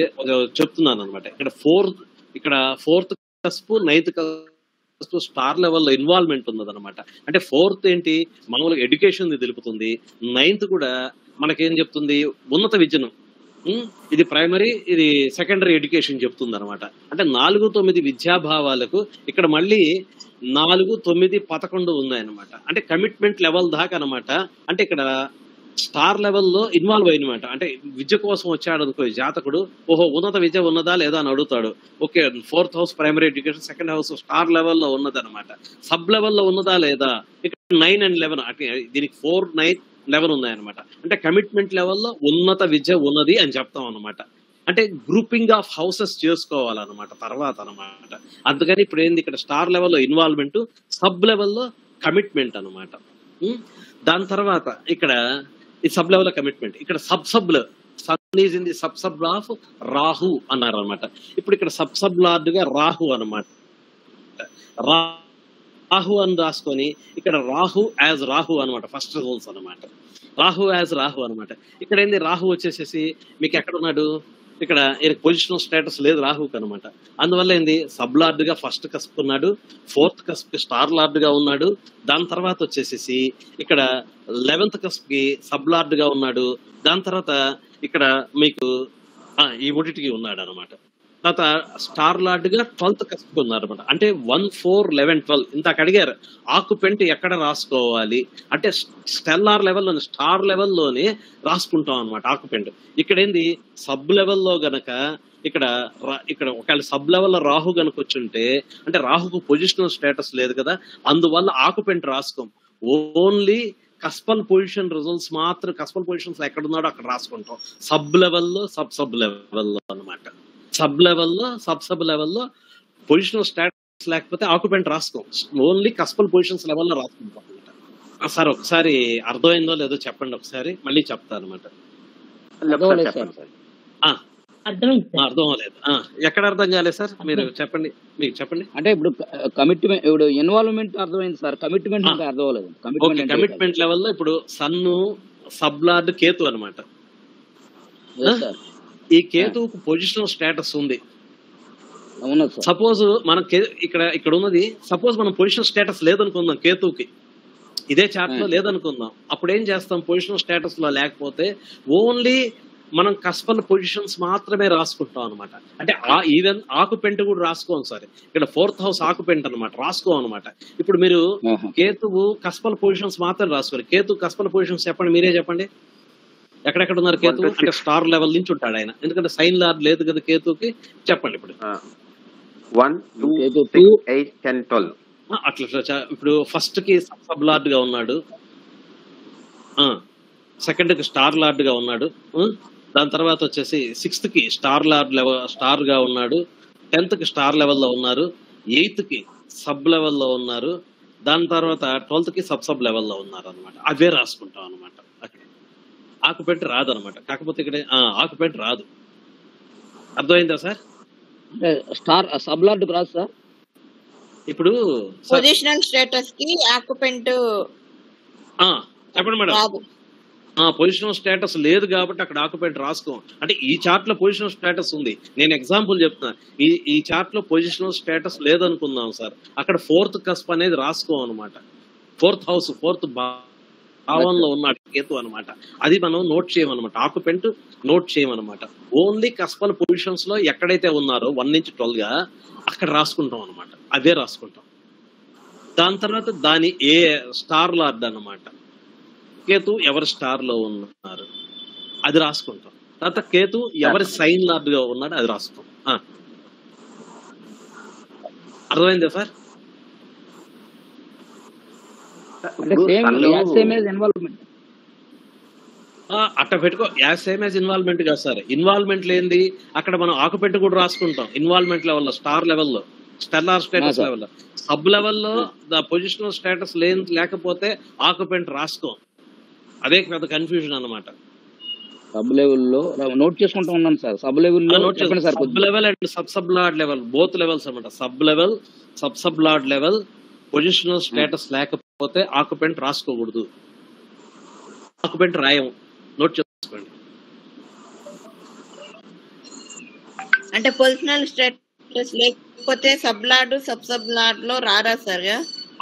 Speaker 1: చెప్తున్నాను అనమాట ఇక్కడ ఫోర్త్ ఇక్కడ fourth cusp ninth cusp star లెవెల్లో ఇన్వాల్వ్మెంట్ ఉన్నది అనమాట అంటే ఫోర్త్ ఏంటి? మామూలుగా ఎడ్యుకేషన్ తెలుపుతుంది. నైన్త్ కూడా మనకేం చెప్తుంది? ఉన్నత విద్యను. ఇది ప్రైమరీ ఇది సెకండరీ ఎడ్యుకేషన్ చెప్తుంది అనమాట అంటే నాలుగు తొమ్మిది విద్యాభావాలకు ఇక్కడ మళ్ళీ నాలుగు తొమ్మిది పదకొండు ఉన్నాయన్నమాట. అంటే కమిట్మెంట్ లెవెల్ దాకా అనమాట అంటే ఇక్కడ స్టార్ లెవెల్లో ఇన్వాల్వ్ అయినమాట. అంటే విద్య కోసం వచ్చాడు అనుకో జాతకుడు ఓహో ఉన్నత విద్య ఉన్నదా లేదా అని అడుగుతాడు. Okay fourth house primary education second house star లెవెల్లో ఉన్నదన్నమాట. సబ్ లెవెల్లో ఉన్నదా లేదా? ఇక్కడ నైన్ అండ్ లెవెన్ అంటే దీనికి ఫోర్ నైన్ లెవెల్ ఉన్నాయన్నమాట. అంటే కమిట్మెంట్ లెవెల్లో ఉన్నత విద్య ఉన్నది అని చెప్తాం అనమాట అంటే గ్రూపింగ్ ఆఫ్ హౌసెస్ చేసుకోవాలన్నమాట తర్వాత అనమాట అందుకని ఇప్పుడు ఏంది ఇక్కడ స్టార్ లెవెల్లో ఇన్వాల్వ్మెంట్ సబ్ లెవెల్లో కమిట్మెంట్ అనమాట దాని తర్వాత ఇక్కడ ఈ సబ్ లెవెల్ కమిట్మెంట్. ఇక్కడ sub sub sun is in the sub sub of Rahu అన్నారు అనమాట ఇప్పుడు ఇక్కడ సబ్ సబ్ లార్డ్గా రాహు అనమాట రాహు రాహు అని రాసుకొని ఇక్కడ రాహు యాజ్ రాహు అనమాట ఫస్ట్ రూల్స్ అనమాట రాహు యాజ్ రాహు అనమాట ఇక్కడ ఏంది రాహు వచ్చేసేసి మీకు ఎక్కడ ఉన్నాడు ఇక్కడ పొజిషన్ స్టేటస్ లేదు రాహుకి అనమాట అందువల్ల ఏంది సబ్ లార్డ్గా ఫస్ట్ కస్ప్ ఉన్నాడు ఫోర్త్ కస్ప్ స్టార్ లార్డ్గా ఉన్నాడు దాని తర్వాత వచ్చేసేసి ఇక్కడ లెవెన్త్ కస్ప్కి సబ్ లార్డ్గా ఉన్నాడు దాని తర్వాత ఇక్కడ మీకు ఈ ఒడిటికి ఉన్నాడు అనమాట తర్వాత స్టార్ లార్డ్గా ట్వెల్త్ కస్ప్ అనమాట అంటే వన్ ఫోర్ లెవెన్ ట్వెల్వ్ ఇంతకు అడిగారు ఆక్యుపెంట్ ఎక్కడ రాసుకోవాలి? అంటే స్టెల్లార్ లెవెల్లోని స్టార్ లెవెల్లోనే రాసుకుంటాం అనమాట ఆక్యుపెంట్. ఇక్కడ ఏంది సబ్ లెవెల్లో గనక ఇక్కడ రా- ఇక్కడ ఒకవేళ సబ్ లెవెల్లో రాహు గనక వచ్చుంటే అంటే రాహుకు పొజిషనల్ స్టేటస్ లేదు కదా అందువల్ల ఆక్యుపెంట్ రాసుకోం. ఓన్లీ కస్పల్ పొజిషన్ రిజల్ట్స్ మాత్రం కస్పల్ పొజిషన్స్ ఎక్కడ ఉన్నాడో అక్కడ రాసుకుంటాం. సబ్ లెవెల్లో సబ్ సబ్ లెవెల్లో అనమాట సబ్ లెవెల్లో సబ్ సబ్ లెవెల్లో పొజిషనల్ స్టాటస్ లేకపోతే ఆక్యుపెంట్ రాసుకోం. ఓన్లీ కస్పల్ పొజిషన్స్ లెవెల్లో రాసుకుంటాం అనమాట సార్ ఒకసారి అర్థమైందో లేదో చెప్పండి ఒకసారి. మళ్ళీ చెప్తాను అనమాట అర్థం అవ్వలేదు ఎక్కడ అర్థం కాలేదు సార్? మీరు చెప్పండి. మీకు చెప్పండి.
Speaker 7: అంటే ఇప్పుడు కమిట్మెంట్ ఇప్పుడు ఇన్వాల్వ్మెంట్ అర్థమైంది సార్. కమిట్మెంట్ అంటే అర్థం అవ్వలేదు. కమిట్మెంట్
Speaker 1: లెవెల్లో ఇప్పుడు సన్ను సబ్లార్డ్ కేతు అనమాట. ఈ కేతువుకు పొజిషనల్ స్టేటస్ ఉంది. సపోజ్ మనం ఇక్కడ ఇక్కడ ఉన్నది సపోజ్ మనం పొజిషనల్ స్టేటస్ లేదనుకుందాం కేతువుకి. ఇదే చార్ట్లో లేదనుకుందాం. అప్పుడు ఏం చేస్తాం? పొజిషనల్ స్టేటస్లో లేకపోతే ఓన్లీ మనం కస్పల్ పొజిషన్స్ మాత్రమే రాసుకుంటాం అనమాట అంటే ఆ ఈవెన్ ఆకుపెంట కూడా రాసుకోం సార్. ఇక్కడ ఫోర్త్ హౌస్ ఆకుపెంట అనమాట రాసుకోం అనమాట ఇప్పుడు మీరు కేతువు కస్పల్ పొజిషన్స్ మాత్రం రాసుకోరు. కేతు కస్పల్ పొజిషన్స్ చెప్పండి మీరే చెప్పండి. ఎక్కడెక్కడ ఉన్నారు కేతు అంటే స్టార్ లెవెల్ నుంచి ఉంటాడు ఆయన. ఎందుకంటే సైన్ లార్డ్ లేదు కదా కేతుకి చెప్పండి ఇప్పుడు.
Speaker 13: One two six eight ten twelve
Speaker 1: అట్లా ఇప్పుడు ఫస్ట్కి సబ్ లార్డ్గా ఉన్నాడు సెకండ్కి స్టార్ లార్డ్గా ఉన్నాడు. ఆ, దాని తర్వాత వచ్చేసి సిక్స్త్కి స్టార్ లార్డ్ లెవెల్ స్టార్గా ఉన్నాడు. టెన్త్కి స్టార్ లెవెల్లో ఉన్నారు. ఎయిత్కి సబ్ లెవెల్లో ఉన్నారు. దాని తర్వాత ట్వెల్త్కి సబ్ సబ్ లెవెల్లో ఉన్నారు అనమాట అవే రాసుకుంటాం అనమాట ఆకుపెట్టి రాదు అనమాట కాకపోతే ఇక్కడ ఆ, ఆకుపెట్టి రాదు. అర్థమైందా సార్?
Speaker 7: స్టార్ సబ్లార్డ్ రాదు సార్.
Speaker 1: ఇప్పుడు
Speaker 12: పొజిషనల్ స్టేటస్కి ఆక్యుపెంట్
Speaker 1: ఆ, చెప్పండి మేడం. పొజిషనల్ స్టేటస్ లేదు కాబట్టి అక్కడ ఆక్యుపెంట్ రాసుకోం. అంటే ఈ చార్ట్లో పొజిషనల్ స్టేటస్ ఉంది. నేను ఎగ్జాంపుల్ చెప్తున్నా. ఈ ఈ చార్ట్లో పొజిషనల్ స్టేటస్ లేదనుకుందాం సార్. అక్కడ ఫోర్త్ కస్ప్ అనేది రాసుకోం అనమాట ఫోర్త్ హౌస్ ఫోర్త్ భావంలో ఉన్నాడు కేతు అనమాట అది మనం నోట్ చేయమన్నమాట. ఆకుపెంట్ నోట్ చేయమన్నమాట. ఓన్లీ కస్పల్ పొజిషన్స్లో ఎక్కడైతే ఉన్నారో వన్ నుంచి ట్వెల్వ్గా అక్కడ రాసుకుంటాం అనమాట అదే రాసుకుంటాం. దాని తర్వాత దాని ఏ స్టార్ లార్డ్ అన్నమాట. కేతు ఎవరి స్టార్లో ఉన్నారు? అది రాసుకుంటాం. తర్వాత కేతు ఎవరి సైన్ లార్డ్గా ఉన్నాడు అది రాసుకుంటాం. అర్థమైందా సార్
Speaker 7: అంటే సేమ్ సేమ్ ఏజ్ ఇన్వాల్వ్మెంట్
Speaker 1: ఆ, అట్ట పెట్టుకో యాజ్ సేమ్ యాజ్ ఇన్వాల్వ్మెంట్ కాదు సార్. ఇన్వాల్వ్మెంట్ లేనిది అక్కడ మనం ఆకుపెట్టు కూడా రాసుకుంటాం. ఇన్వాల్వ్మెంట్ లెవెల్లో స్టార్ లెవెల్లో స్టెల్లార్ స్టేటస్. లెవెల్లో సబ్ లెవెల్లో ద పొజిషనల్ స్టేటస్ లేని లేకపోతే ఆకుపెంట్ రాసుకోం. అదే పెద్ద కన్ఫ్యూజన్ అన్నమాట.
Speaker 7: సబ్ లెవెల్లో నోట్ చేసుకుంటూ ఉన్నాను సార్. సబ్ లెవెల్లో చెప్పండి sir
Speaker 1: sub level and sub sub lord level both levels అన్నమాట. Sub level sub sub lord level positional status లేకపోతే ఆకుపెంట్ రాసుకోకూడదు. ఆకుపెంట్ రాయం. నోట్ చేసుకోండి.
Speaker 12: అంటే పొజిషనల్ స్టేటస్ లేకపోతే సబ్ లార్డ్ సబ్ సబ్ లార్డ్లో రారా సార్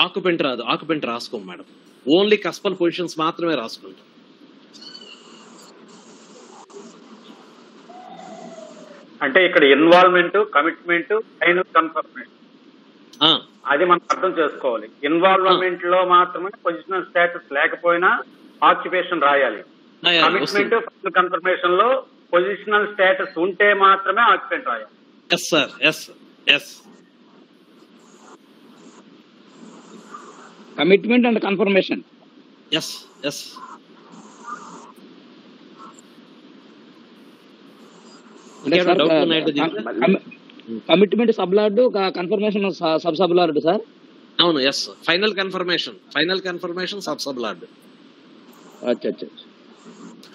Speaker 1: ఆకుపెంట్ రాదు ఆకుపెంట్ రాసుకోం మేడం. ఓన్లీ కస్పల్ పొజిషన్స్ మాత్రమే రాసుకుంటాం.
Speaker 14: అంటే ఇక్కడ ఇన్వాల్వ్మెంట్ కమిట్మెంట్ కన్ఫర్మేషన్
Speaker 1: ఆ,
Speaker 14: అది మనం అర్థం చేసుకోవాలి. ఇన్వాల్వ్మెంట్లో మాత్రమే పొజిషనల్ స్టేటస్ లేకపోయినా ఆక్యుపేషన్ రాయాలి. కమిట్మెంట్ ఫైనల్ కన్ఫర్మేషన్లో పొజిషనల్ స్టేటస్ ఉంటే మాత్రమే ఆక్యుపెంట్ రాయాలి.
Speaker 1: Yes sir yes yes
Speaker 7: commitment and confirmation
Speaker 1: yes yes doubt
Speaker 7: commitment sub lord confirmation sub sub lord sir?
Speaker 1: అవును yes final confirmation final confirmation sub sub lord
Speaker 7: అచ్చా అచ్చా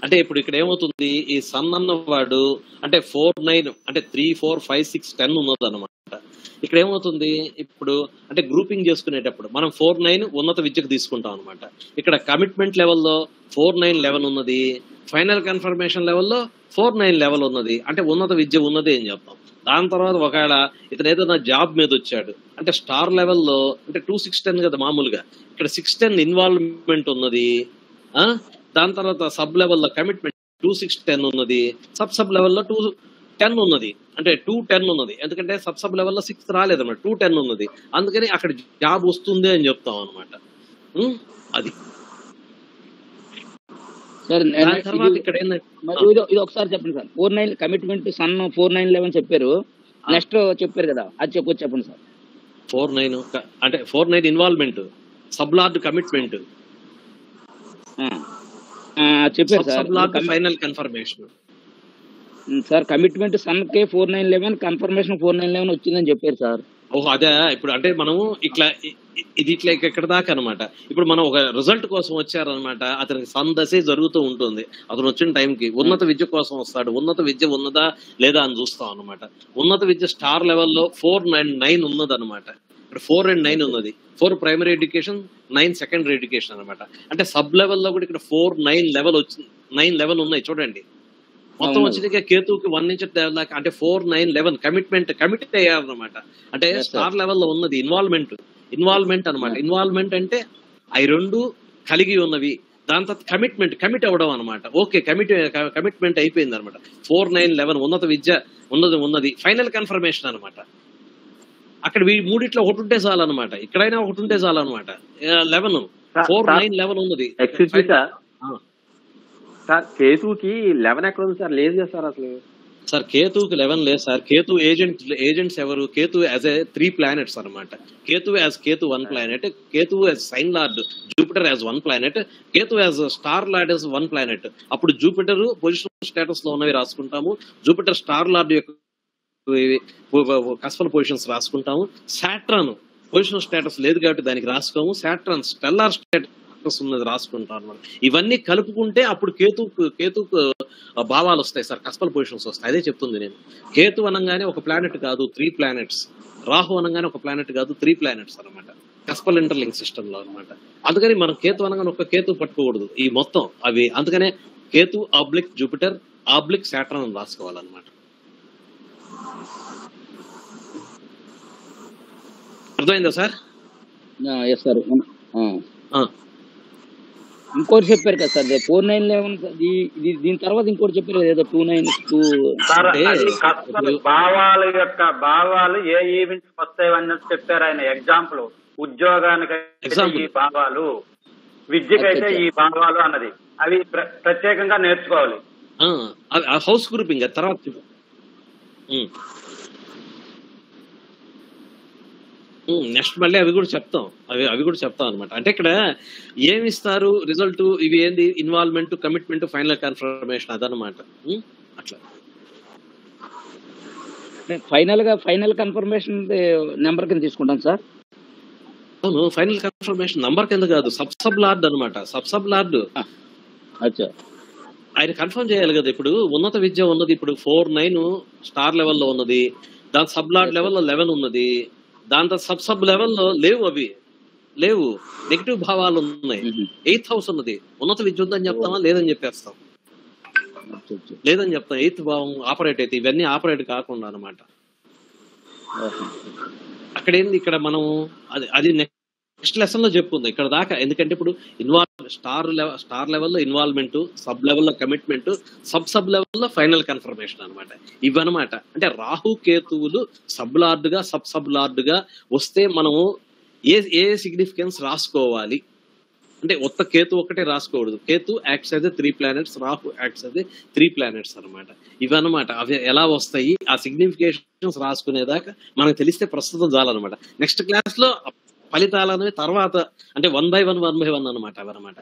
Speaker 1: అంటే ఇప్పుడు ఇక్కడ ఏమవుతుంది ఈ సన్ అన్నవాడు అంటే ఫోర్ నైన్ అంటే three four five six ten ఉన్నది అనమాట ఇక్కడ ఏమవుతుంది ఇప్పుడు అంటే గ్రూపింగ్ చేసుకునేటప్పుడు మనం ఫోర్ నైన్ ఉన్నత విద్యకు తీసుకుంటాం అనమాట ఇక్కడ కమిట్మెంట్ లెవెల్లో ఫోర్ నైన్ లెవెల్ ఉన్నది ఫైనల్ కన్ఫర్మేషన్ లెవెల్లో ఫోర్ నైన్ లెవెల్ ఉన్నది. అంటే ఉన్నత విద్య ఉన్నది అని చెప్తాం? దాని తర్వాత ఒకవేళ ఇతనైతే నా జాబ్ మీద వచ్చాడు. అంటే స్టార్ లెవెల్లో అంటే టూ సిక్స్ టెన్ కదా మామూలుగా. ఇక్కడ సిక్స్ టెన్ ఇన్వాల్వ్మెంట్ ఉన్నది. దాని తర్వాత సబ్ లెవెల్లో కమిట్మెంట్ టూ సిక్స్ టెన్ ఉన్నది. సబ్ సబ్ లెవెల్లో టూ టెన్ ఉన్నది. అంటే టూ టెన్ ఉన్నది. ఎందుకంటే సబ్ సబ్ లెవెల్లో సిక్స్ రాలేదన్నమాట. టూ టెన్ ఉన్నది. అందుకని అక్కడ జాబ్ వస్తుంది అని చెప్తాం అనమాట అది.
Speaker 7: సార్
Speaker 1: తర్వాత ఇక్కడ
Speaker 7: ఇది ఒకసారి చెప్పండి sir. Four nine commitment sun four nine eleven చెప్పారు. నెక్స్ట్ చెప్పారు కదా అది చెప్పు చెప్పండి సార్.
Speaker 1: ఫోర్ నైన్ అంటే four nine involvement sub lord commitment
Speaker 7: చెప్పారు sir.
Speaker 1: Final confirmation
Speaker 7: sir commitment sun కే four nine eleven confirmation four nine eleven వచ్చిందని చెప్పారు సార్.
Speaker 1: ఓహో అదే ఇప్పుడు అంటే మనము ఇట్లా ఇది ఇట్లా ఎక్కడ దాకా అనమాట ఇప్పుడు మనం ఒక రిజల్ట్ కోసం వచ్చారనమాట అతనికి సందసే జరుగుతూ ఉంటుంది. అతను వచ్చిన టైంకి ఉన్నత విద్య కోసం వస్తాడు ఉన్నత విద్య ఉన్నదా లేదా అని చూస్తాం అనమాట ఉన్నత విద్య స్టార్ లెవెల్లో ఫోర్ నైన్ నైన్ ఉన్నది అనమాట ఇక్కడ ఫోర్ అండ్ నైన్ ఉన్నది. Four primary education nine secondary education అనమాట అంటే సబ్ లెవెల్లో కూడా ఇక్కడ ఫోర్ నైన్ లెవెల్ వచ్చింది నైన్ లెవెల్ ఉన్నాయి చూడండి. మొత్తం. వచ్చింది కేతుకి వన్ నుంచి దాకా అంటే four nine eleven commitment commit అయ్యారనమాట అంటే. స్టార్ లెవెల్లో ఉన్నది ఇన్వాల్వ్మెంట్ ఇన్వాల్వ్మెంట్ అన్నమాట. ఇన్వాల్వ్మెంట్ అంటే అవి రెండు కలిగి ఉన్నవి. దాని తర్వాత కమిట్మెంట్ కమిట్ అవ్వడం అనమాట ఓకే కమిట్ కమిట్మెంట్ అయిపోయింది అనమాట ఫోర్ నైన్ లెవెన్ ఉన్నత విద్య ఉన్నది ఉన్నది. ఫైనల్ కన్ఫర్మేషన్ అనమాట అక్కడ వీ మూడిట్లో ఒకటి ఉంటే చాలు అనమాట ఇక్కడైనా ఒకటి ఉంటే చాలు అనమాట లెవెన్ ఫోర్ నైన్ లెవెన్ ఉన్నది.
Speaker 13: సార్ కేతుకి లెవెన్ ఎక్కడ ఉంది సార్? లేదు సార్ అసలు.
Speaker 1: సార్ కేతుకి లెవెన్ లేదు సార్. కేతు ఏజెంట్ ఏజెంట్స్ ఎవరు? Ketu as a three planets అన్నమాట. Ketu as Ketu one planet Ketu as sign lord Jupiter as one planet Ketu as star lord as one planet అప్పుడు Jupiter position స్టేటస్లో ఉన్నవి రాసుకుంటాము. Jupiter star lord యొక్క cuspal positions రాసుకుంటాము. సాట్రాన్ position status లేదు కాబట్టి దానికి రాసుకోము. సాట్రాన్ స్టెల్లార్ స్టేటస్ ఉన్నది రాసుకుంటాం అనమాట ఇవన్నీ కలుపుకుంటే అప్పుడు కేతు కేతు భావాలు వస్తాయి సార్. కస్పల్ పొజిషన్స్ వస్తాయి. అదే చెప్తుంది నేను. కేతు అనగానే ఒక ప్లానెట్ కాదు త్రీ ప్లానెట్స్ రాహు అనగానే ఒక ప్లానెట్ కాదు త్రీ ప్లానెట్స్ అన్నమాట. కస్పల్ ఇంటర్లింక్ సిస్టమ్లో అనమాట అందుకని మనం కేతు అనగానే ఒక కేతు పట్టుకోకూడదు. ఈ మొత్తం అవి అందుకనే Ketu oblique Jupiter oblique Saturn అని రాసుకోవాలన్నమాట. అర్థమైందా సార్?
Speaker 7: ఎస్ సార్ ఇంకోటి చెప్పారు కదా సార్ ఫోర్ నైన్ లెవెన్ దీని తర్వాత ఇంకోటి చెప్పారు కదా ఏదో టూ నైన్ టూ
Speaker 14: భావాల యొక్క భావాలు ఏ ఈవెంట్స్ వస్తాయి అన్నది చెప్పారు ఆయన ఎగ్జాంపుల్. ఉద్యోగానికి
Speaker 1: Example.
Speaker 14: ఈ భావాలు విద్యకైతే ఈ భావాలు అన్నది. అవి ప్ర- ప్రత్యేకంగా నేర్చుకోవాలి.
Speaker 1: హౌస్ గ్రూపింగ్ తర్వాత నెక్స్ట్ మళ్ళీ అవి కూడా చెప్తాం. అవి అవి కూడా చెప్తాం అనమాట అంటే ఇక్కడ ఏమి ఇస్తారు రిజల్ట్ ఇవి ఏంది? ఇన్వాల్వ్మెంట్ కమిట్మెంట్ ఫైనల్ కన్ఫర్మేషన్ అదనమాట అట్లా.
Speaker 7: ఫైనల్గా ఫైనల్ కన్ఫర్మేషన్ నెంబర్ కింద తీసుకుంటాం సార్.
Speaker 1: అవును ఫైనల్ కన్ఫర్మేషన్ నంబర్ కింద కాదు సబ్ సబ్ లార్డ్ అనమాట సబ్ సబ్ లార్డ్
Speaker 7: అచ్చా.
Speaker 1: ఆయన కన్ఫర్మ్ చేయాలి కదా ఇప్పుడు. ఉన్నత విద్య ఉన్నది ఇప్పుడు. ఫోర్ నైన్ స్టార్ లెవెల్లో ఉన్నది. దాని సబ్ లార్డ్ లెవెల్లో లెవెన్ ఉన్నది. దాంతో సబ్ సబ్ లెవెల్లో లేవు అవి. లేవు. నెగిటివ్ భావాలు ఉన్నాయి. ఎయిత్ హౌస్ ఉన్నది. ఉన్నత విద్య ఉందని చెప్తామా? లేదని చెప్పేస్తాం. లేదని చెప్తాం. ఎయిత్ భావం ఆపరేట్ అయితే ఇవన్నీ ఆపరేట్ కాకుండా అనమాట అక్కడ ఏంది ఇక్కడ మనం అది అది నెక్స్ట్ లెసన్లో చెప్పుకుందాం. ఇక్కడ దాకా ఎందుకంటే ఇప్పుడు ఇన్వాల్వ్ స్టార్ లెవెల్ స్టార్ లెవెల్లో ఇన్వాల్వ్మెంట్ సబ్ లెవెల్లో కమిట్మెంట్ సబ్ సబ్ లెవెల్లో ఫైనల్ కన్ఫర్మేషన్ అనమాట ఇవన్నమాట. అంటే రాహు కేతువులు సబ్ లార్డ్గా సబ్ సబ్ లార్డ్గా వస్తే మనము ఏ ఏ సిగ్నిఫికెన్స్ రాసుకోవాలి? అంటే ఒక్క కేతు ఒక్కటే రాసుకోకూడదు. కేతు యాక్ట్స్ అయితే త్రీ ప్లానెట్స్ రాహు యాక్ట్స్ అయితే త్రీ ప్లానెట్స్ అనమాట ఇవన్నమాట. అవి ఎలా వస్తాయి? ఆ సిగ్నిఫికేషన్స్ రాసుకునేదాకా మనకు తెలిస్తే ప్రస్తుతం చాలన్నమాట. నెక్స్ట్ క్లాస్లో ఫలితాలు అనేవి తర్వాత అంటే one by one one by one అనమాట అవన్నమాట.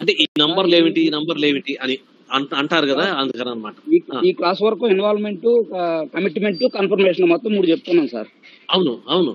Speaker 1: అంటే ఈ నంబర్లు ఏమిటి ఈ నంబర్లు ఏమిటి అని అంట- అంటారు కదా అందుకని అనమాట
Speaker 7: ఈ క్లాస్ వరకు ఇన్వాల్వ్మెంట్ కమిట్మెంట్ కన్ఫర్మేషన్ మొత్తం మూడు చెప్తున్నాం సార్.
Speaker 1: అవును అవును.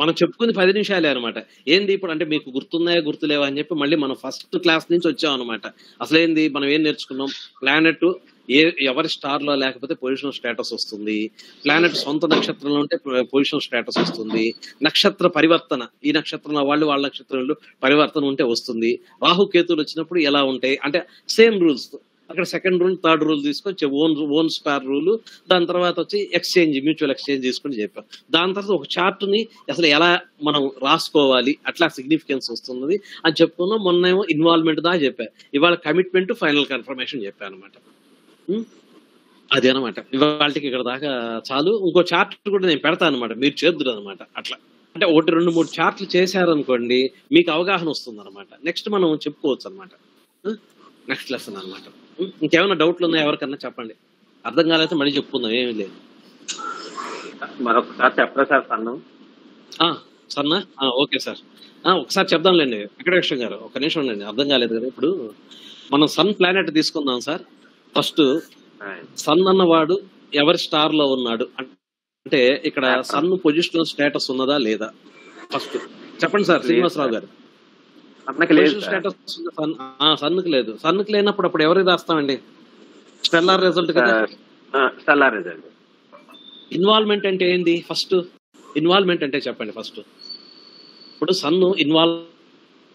Speaker 1: మనం చెప్పుకుంది పది నిమిషాలే అనమాట ఏంది ఇప్పుడు అంటే మీకు గుర్తున్నాయా గుర్తులేవా అని చెప్పి మళ్ళీ మనం ఫస్ట్ క్లాస్ నుంచి వచ్చాం అనమాట అసలు ఏంది మనం ఏం నేర్చుకున్నాం? ప్లానెట్ ఏ ఎవరి స్టార్లో లేకపోతే పొజిషన్ స్టేటస్ వస్తుంది? ప్లానెట్ సొంత నక్షత్రంలో ఉంటే పొజిషన్ స్టేటస్ వస్తుంది. నక్షత్ర పరివర్తన ఈ నక్షత్రంలో వాళ్ళు వాళ్ళ నక్షత్రంలో పరివర్తన ఉంటే వస్తుంది. రాహుకేతువులు వచ్చినప్పుడు ఎలా ఉంటాయి? అంటే సేమ్ రూల్స్ అక్కడ సెకండ్ రూల్ థర్డ్ రూల్ తీసుకొని ఓన్ ఓన్ స్పార్ రూల్ దాని తర్వాత వచ్చి ఎక్స్చేంజ్ మ్యూచువల్ ఎక్స్చేంజ్ తీసుకొని చెప్పాం. దాని తర్వాత ఒక చార్ట్ని అసలు ఎలా మనం రాసుకోవాలి? అట్లా సిగ్నిఫికెన్స్ వస్తున్నది అని చెప్పుకున్నాం. మొన్న ఏమో ఇన్వాల్వ్మెంట్ దా చెప్పా. ఇవాళ కమిట్మెంట్ ఫైనల్ కన్ఫర్మేషన్ చెప్పాను అనమాట అదే అనమాట ఇవాళకి ఇక్కడ దాకా చాలు. ఇంకో చార్ట్ కూడా నేను పెడతాను అనమాట మీరు చేద్దరు అనమాట అట్లా. అంటే ఒకటి రెండు మూడు చార్ట్లు చేశారనుకోండి మీకు అవగాహన వస్తుంది అనమాట నెక్స్ట్ మనం చెప్పుకోవచ్చు అనమాట నెక్స్ట్ లెసన్ అనమాట ఇంకేమైనా డౌట్లు ఉన్నాయా ఎవరికన్నా చెప్పండి. అర్థం కాలేకపోతే మళ్ళీ చెప్పుకుందాం. ఏమీ లేదు.
Speaker 13: మరొకసారి చెప్పరా సార్ సన్ను?
Speaker 1: సన్నా? ఆ, ఓకే సార్. ఒకసారి చెప్దాంలేండి. వెంకటేశ్వర గారు ఒక నిమిషం ఉండండి. అర్థం కాలేదు కదా ఇప్పుడు. మనం సన్ ప్లానెట్ తీసుకుందాం సార్. ఫస్ట్ సన్ అన్నవాడు ఎవరి స్టార్లో ఉన్నాడు? అంటే ఇక్కడ సన్ పొజిషనల్ స్టేటస్ ఉన్నదా లేదా? ఫస్ట్. చెప్పండి సార్ శ్రీనివాసరావు
Speaker 13: సార్.
Speaker 1: గారు. స్టేటస్ సన్ సన్నుకి లేదు. సన్నుకి లేనప్పుడు అప్పుడు ఎవరికి రాస్తామండి? స్టెల్లార్ రిజల్ట్ కదా?
Speaker 13: Stellar result.
Speaker 1: ఇన్వాల్వ్మెంట్ అంటే ఏంది? ఫస్ట్ ఇన్వాల్వ్మెంట్ అంటే చెప్పండి ఫస్ట్. ఇప్పుడు సన్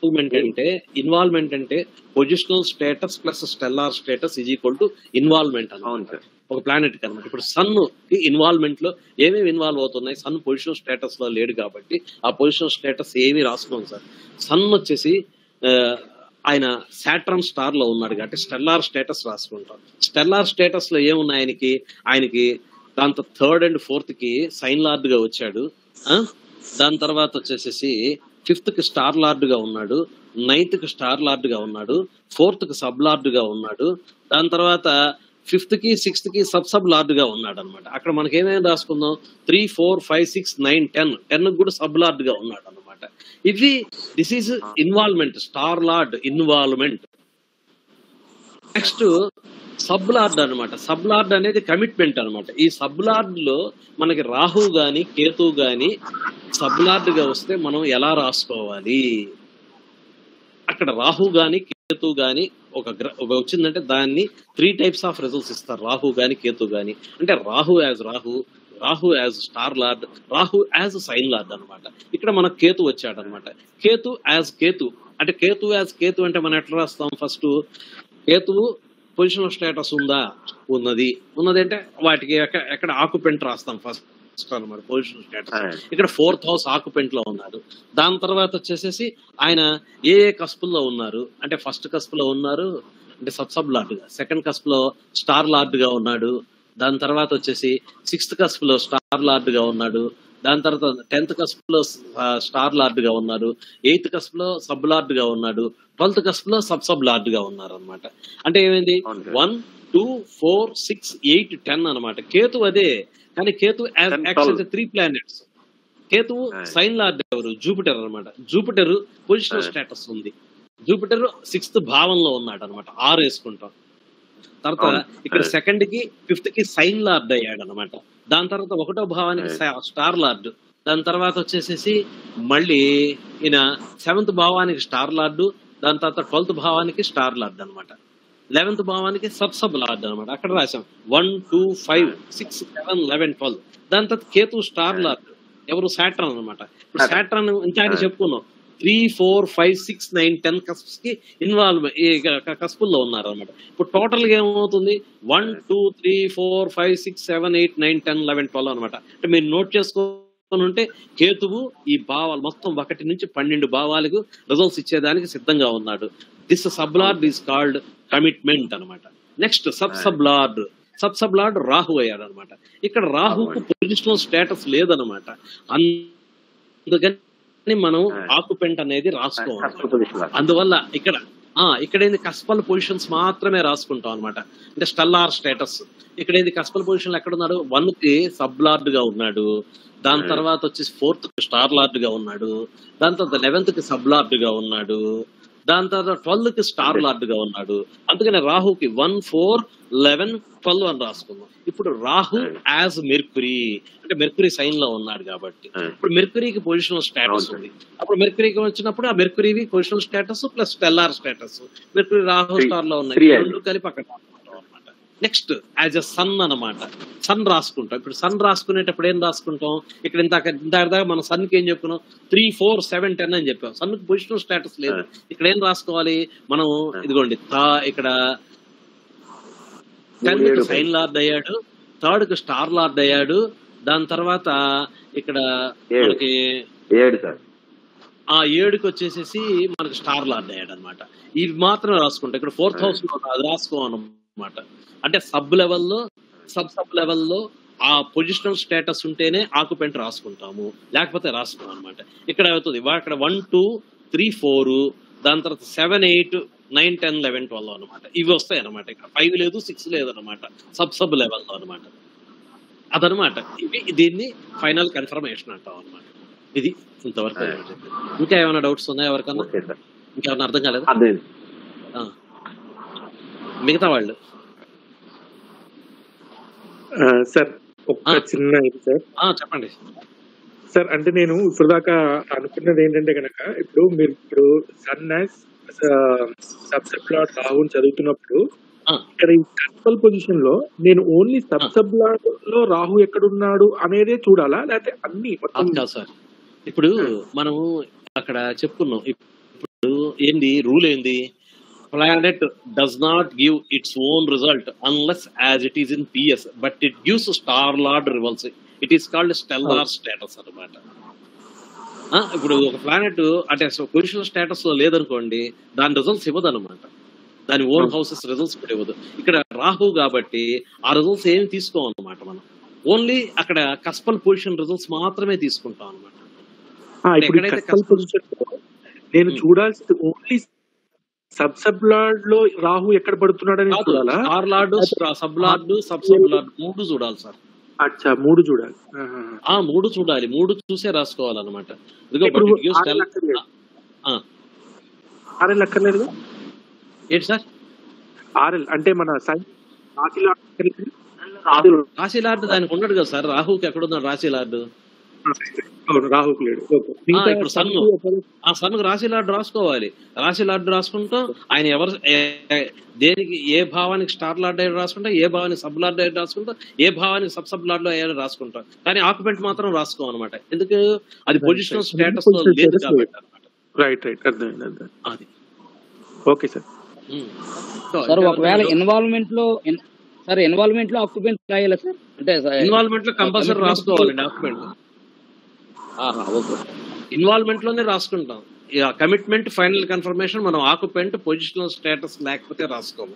Speaker 1: ఇన్వాల్వ్మెంట్ అంటే ఇన్వాల్వ్మెంట్ అంటే positional status plus stellar status is equal to involvement అన్నమాట. ఒక ప్లానెట్కి అనమాట ఇప్పుడు సన్కి ఇన్వాల్వ్మెంట్లో ఏమేమి ఇన్వాల్వ్ అవుతున్నాయి? సన్ పొజిషనల్ స్టేటస్లో లేడు కాబట్టి ఆ పొజిషనల్ స్టేటస్ ఏమి రాసుకోం సార్. సన్ వచ్చేసి ఆయన సాట్రన్ స్టార్లో ఉన్నాడు కాబట్టి స్టెల్లార్ స్టేటస్ రాసుకుంటాం. స్టెల్లార్ స్టేటస్లో ఏమున్నాయి ఆయనకి? ఆయనకి దాంతో థర్డ్ అండ్ ఫోర్త్కి సైన్ లార్డ్గా వచ్చాడు? దాని తర్వాత వచ్చేసేసి ఫిఫ్త్కి స్టార్ లార్డ్గా ఉన్నాడు నైన్త్కి స్టార్ లార్డ్గా ఉన్నాడు ఫోర్త్కి సబ్ లార్డ్గా ఉన్నాడు దాని తర్వాత ఫిఫ్త్కి సిక్స్త్కి సబ్ సబ్ లార్డ్గా ఉన్నాడు అనమాట అక్కడ మనకి ఏమేమి రాసుకుందాం? Three four five six nine ten. Ten కూడా సబ్ లార్డ్గా ఉన్నాడు అనమాట ఇది this is involvement star lord involvement. Next sub lord అనమాట సబ్ లార్డ్ అనేది కమిట్మెంట్ అనమాట ఈ సబ్ లార్డ్లో మనకి రాహు గాని కేతు గాని సబ్ లార్డ్గా వస్తే మనం ఎలా రాసుకోవాలి? అక్కడ రాహు గాని కేతు గాని ఒక ఒక వచ్చిందంటే దాన్ని త్రీ టైప్స్ ఆఫ్ రిజల్ట్స్ ఇస్తారు. రాహు గాని కేతు గాని. అంటే Rahu as Rahu Rahu as star lord Rahu as sign lord అనమాట ఇక్కడ మనకు కేతు వచ్చాడు అనమాట కేతు యాజ్ కేతు. అంటే కేతు యాజ్ కేతు అంటే మనం ఎట్లా రాస్తాం? ఫస్ట్ కేతువు పొజిషనల్ స్టేటస్ ఉందా ఉన్నది? ఉన్నది అంటే వాటికి ఎక్క- ఎక్కడ ఆక్యుపెంట్ రాస్తాం ఫస్ట్ అనమాట పొజిషనల్ స్టేటస్. ఇక్కడ ఫోర్త్ హౌస్ ఆక్యుపెంట్లో ఉన్నారు. దాని తర్వాత వచ్చేసేసి ఆయన ఏ ఏ కస్పుల్లో ఉన్నారు? అంటే ఫస్ట్ కస్ప్లో ఉన్నారు అంటే సబ్ సబ్ లార్డ్గా సెకండ్ కస్ప్లో స్టార్ లార్డ్గా ఉన్నాడు. దాని తర్వాత వచ్చేసి సిక్స్త్ కస్ప్లో స్టార్ లార్డ్గా ఉన్నాడు. దాని తర్వాత టెన్త్ కస్ప్లో స్టార్ లార్డ్గా ఉన్నారు ఎయిత్ కస్ప్లో సబ్ లార్డ్గా ఉన్నాడు. ట్వెల్త్ కస్ప్లో సబ్ సబ్ లార్డ్గా ఉన్నారు అనమాట అంటే ఏమైంది one two four six eight ten అన్నమాట. కేతు అదే. కానీ కేతు త్రీ ప్లానెట్స్. కేతువు సైన్ లార్డ్ ఎవరు? జూపిటర్ అన్నమాట. జూపిటర్ పొజిషనల్ స్టేటస్ ఉంది. జూపిటర్ సిక్స్త్ భావంలో ఉన్నాడు అనమాట ఆరు వేసుకుంటాం. తర్వాత. ఇక్కడ. సెకండ్కి ఫిఫ్త్కి సైన్ లార్డ్ అయ్యాడు అనమాట దాని తర్వాత ఒకటో భావానికి స్టార్ లార్డ్. దాని తర్వాత వచ్చేసేసి మళ్ళీ ఈయన సెవెంత్ భావానికి స్టార్ లార్డు దాని తర్వాత ట్వెల్త్ భావానికి స్టార్ లార్డ్ అనమాట లెవెన్త్ భావానికి సబ్ సబ్ లార్డ్ అనమాట అక్కడ రాసాం one two five six seven eleven twelve. దాని తర్వాత కేతు స్టార్ లార్డ్. ఎవరు సాట్రన్ అనమాట ఇప్పుడు సాట్రన్ ఇంకా ఆయన చెప్పుకున్నాం. Three four five six nine ten కస్ప్స్కి involve కస్పుల్లో ఉన్నారు అనమాట ఇప్పుడు టోటల్గా ఏమవుతుంది? One two three four five six seven eight nine ten eleven twelve అనమాట అంటే మీరు నోట్ చేసుకొని ఉంటే కేతువు ఈ భావాలు మొత్తం ఒకటి నుంచి పన్నెండు భావాలకు రిజల్ట్స్ ఇచ్చేదానికి సిద్ధంగా ఉన్నాడు. This sub lord is called commitment అన్నమాట. Next sub sub lord sub sub lord Rahu అయ్యాడు. అనమాట ఇక్కడ రాహుకు పొజిషనల్ స్టేటస్ లేదనమాట అందుకని మనం ఆక్యుపెంట్ అనేది రాసుకోవాలి. అందువల్ల ఇక్కడ ఆ ఇక్కడ ఏంది కస్పల్ పొజిషన్స్ మాత్రమే రాసుకుంటాం అనమాట అంటే స్టెల్లార్ స్టేటస్. ఇక్కడ ఏంది కస్పల్ పొజిషన్ ఎక్కడ ఉన్నాడు వన్కి సబ్ లార్డ్గా ఉన్నాడు. దాని తర్వాత వచ్చేసి ఫోర్త్కి స్టార్ లార్డ్గా ఉన్నాడు. దాని తర్వాత లెవెన్త్కి సబ్ లార్డ్గా ఉన్నాడు. దాని తర్వాత ట్వెల్వ్కి స్టార్ లార్డ్గా ఉన్నాడు. అందుకని రాహుకి వన్ ఫోర్ లెవెన్ ట్వెల్వ్ అని రాసుకుందాం ఇప్పుడు రాహు యాజ్ మెర్కురీ అంటే మెర్కురీ సైన్లో ఉన్నాడు కాబట్టి. ఇప్పుడు మెర్కురీకి పొజిషనల్ స్టేటస్ ఉంది. అప్పుడు మెర్కురీకి వచ్చినప్పుడు ఆ మెర్కురీవి positional status plus stellar status Mercury Rahu
Speaker 13: Three.
Speaker 1: స్టార్లో ఉన్నాయి కలిపి అక్కడ నెక్స్ట్ యాజ్ ఎ సన్ అన్నమాట. సన్ రాసుకుంటాం. ఇప్పుడు సన్ రాసుకునేటప్పుడు ఏం రాసుకుంటాం? ఇక్కడ ఇందాక ఇందాక దాకా మనం సన్కి ఏం చెప్పుకున్నాం? త్రీ ఫోర్ సెవెన్ టెన్ అని చెప్పాం. సన్కి పొజిషనల్ స్టేటస్ లేదు ఇక్కడ ఏం రాసుకోవాలి? మనం ఇదిగోండి. తా ఇక్కడ టెన్త్కి సైన్ లార్డ్ అయ్యాడు. థర్డ్కి స్టార్ లార్డ్ అయ్యాడు. దాని తర్వాత ఇక్కడ. మనకి
Speaker 13: ఏడు సార్.
Speaker 1: ఆ ఏడుకి వచ్చేసేసి మనకి స్టార్ లార్డ్ అయ్యాడు అనమాట ఇవి మాత్రం రాసుకుంటాం. ఇక్కడ ఫోర్త్ హౌస్లో అది రాసుకోవాలన్నమాట అంటే సబ్ లెవెల్లో సబ్ సబ్ లెవెల్లో ఆ పొజిషనల్ స్టేటస్ ఉంటేనే ఆక్యుపెంట్ రాసుకుంటాము. లేకపోతే రాసుకోం అనమాట ఇక్కడ అవుతుంది. ఇక్కడ వన్ టూ త్రీ ఫోర్ దాని తర్వాత seven eight nine ten eleven twelve అనమాట ఇవి వస్తాయి అనమాట ఇక్కడ. ఫైవ్ లేదు సిక్స్ లేదు అనమాట సబ్ సబ్ లెవెల్లో అనమాట అదనమాట ఇవి దీన్ని ఫైనల్ కన్ఫర్మేషన్ అంటాం అనమాట ఇది ఇంతవరకు. ఇంకా ఏమైనా డౌట్స్ ఉన్నాయా ఎవరికన్నా? ఇంకేమైనా అర్థం కాలేదు. మిగతా వాళ్ళు.
Speaker 15: సార్ ఒక్క చిన్న సార్.
Speaker 1: చెప్పండి.
Speaker 15: సార్ అంటే నేను ఇప్పుడు దాకా అనుకున్నది ఏంటంటే కనుక ఇప్పుడు మీరు ఇప్పుడు సన్ సబ్ లాడ్ రాహుల్ చదువుతున్నప్పుడు ఇక్కడ ఈ కన్సల్ పొజిషన్లో నేను ఓన్లీ సబ్ సబ్ లాడ్లో రాహు ఎక్కడున్నాడు అనేదే చూడాలా? లేకపోతే అన్ని
Speaker 1: కాదు సార్. ఇప్పుడు మనం అక్కడ చెప్పుకున్నాం. ఇప్పుడు ఏంది? రూల్ ఏంది? Planet does not give its own result unless as it is in PS but it gives star lord రివల్స్ it is called stellar status అనమాట. ఇప్పుడు ఒక ప్లానెట్ అంటే పొజిషనల్ స్టేటస్లో లేదనుకోండి దాని రిజల్ట్స్ ఇవ్వదు అనమాట దాని ఓన్ హౌసెస్ రిజల్ట్స్ కూడా ఇవ్వదు. ఇక్కడ రాహు కాబట్టి ఆ రిజల్ట్స్ ఏమి తీసుకోం అనమాట మనం. ఓన్లీ అక్కడ కస్పల్ పొజిషన్ రిజల్ట్స్ మాత్రమే తీసుకుంటాం అనమాట
Speaker 15: పొజిషన్ నేను చూడాల్సింది ఓన్లీ సబ్ సబ్ లార్డ్లో రాహు ఎక్కడ పడుతున్నాడని చూడాలా?
Speaker 1: Star lord sub lord sub sub lord మూడు చూడాలి సార్.
Speaker 15: అచ్చా మూడు చూడాలి.
Speaker 1: ఆ మూడు చూడాలి. మూడు చూసే రాసుకోవాలన్నమాట.
Speaker 15: ఆర్ఎల్ అక్కర్లేదు
Speaker 1: ఏంటి సార్?
Speaker 15: ఆర్ఎల్ అంటే మన రాశి లార్డ్
Speaker 1: దానికి ఉండడు కదా సార్. రాహుకి ఎక్కడున్నాడు రాశి లార్డ్?
Speaker 15: అవును రాహుకి లేడు ఓకే.
Speaker 1: ఆ,
Speaker 15: మిగతా
Speaker 1: ఇప్పుడు సన్ ఆ సన్ రాశి లార్డ్ రాసుకోవాలి రాశి లార్డ్ రాసుకుంటాం ఆయన ఎవరు ఏ- దేనికి ఏ భావానికి స్టార్ లార్డ్ అయ్యాడు రాసుకుంటాం? ఏ భావానికి సబ్ లార్డ్ అయ్యాడు రాసుకుంటాం? ఏ భావానికి సబ్ సబ్ లార్డ్ అయ్యాడు రాసుకుంటాం? కానీ ఆక్యుపెంట్ మాత్రం రాసుకోం అనమాట ఎందుకు? అది పొజిషనల్
Speaker 15: స్టేటస్లో
Speaker 1: లేదు కాబట్టి.
Speaker 15: రైట్ రైట్ అర్థమైంది
Speaker 1: అది.
Speaker 15: Okay sir.
Speaker 7: సార్ ఒకవేళ ఇన్వాల్వ్మెంట్లో సార్ ఇన్వాల్వ్మెంట్లో ఆక్యుపెంట్ రాయాలా సార్? అంటే
Speaker 1: ఇన్వాల్వ్మెంట్లో కంపల్సరీ రాసుకోవాలి డాక్యుమెంట్
Speaker 7: ఓకే.
Speaker 1: ఇన్వాల్వ్మెంట్లోనే రాసుకుంటాం. ఇక కమిట్మెంట్ ఫైనల్ కన్ఫర్మేషన్ మనం ఆక్యుపెంట్ పొజిషనల్ స్టేటస్ లేకపోతే రాసుకోము.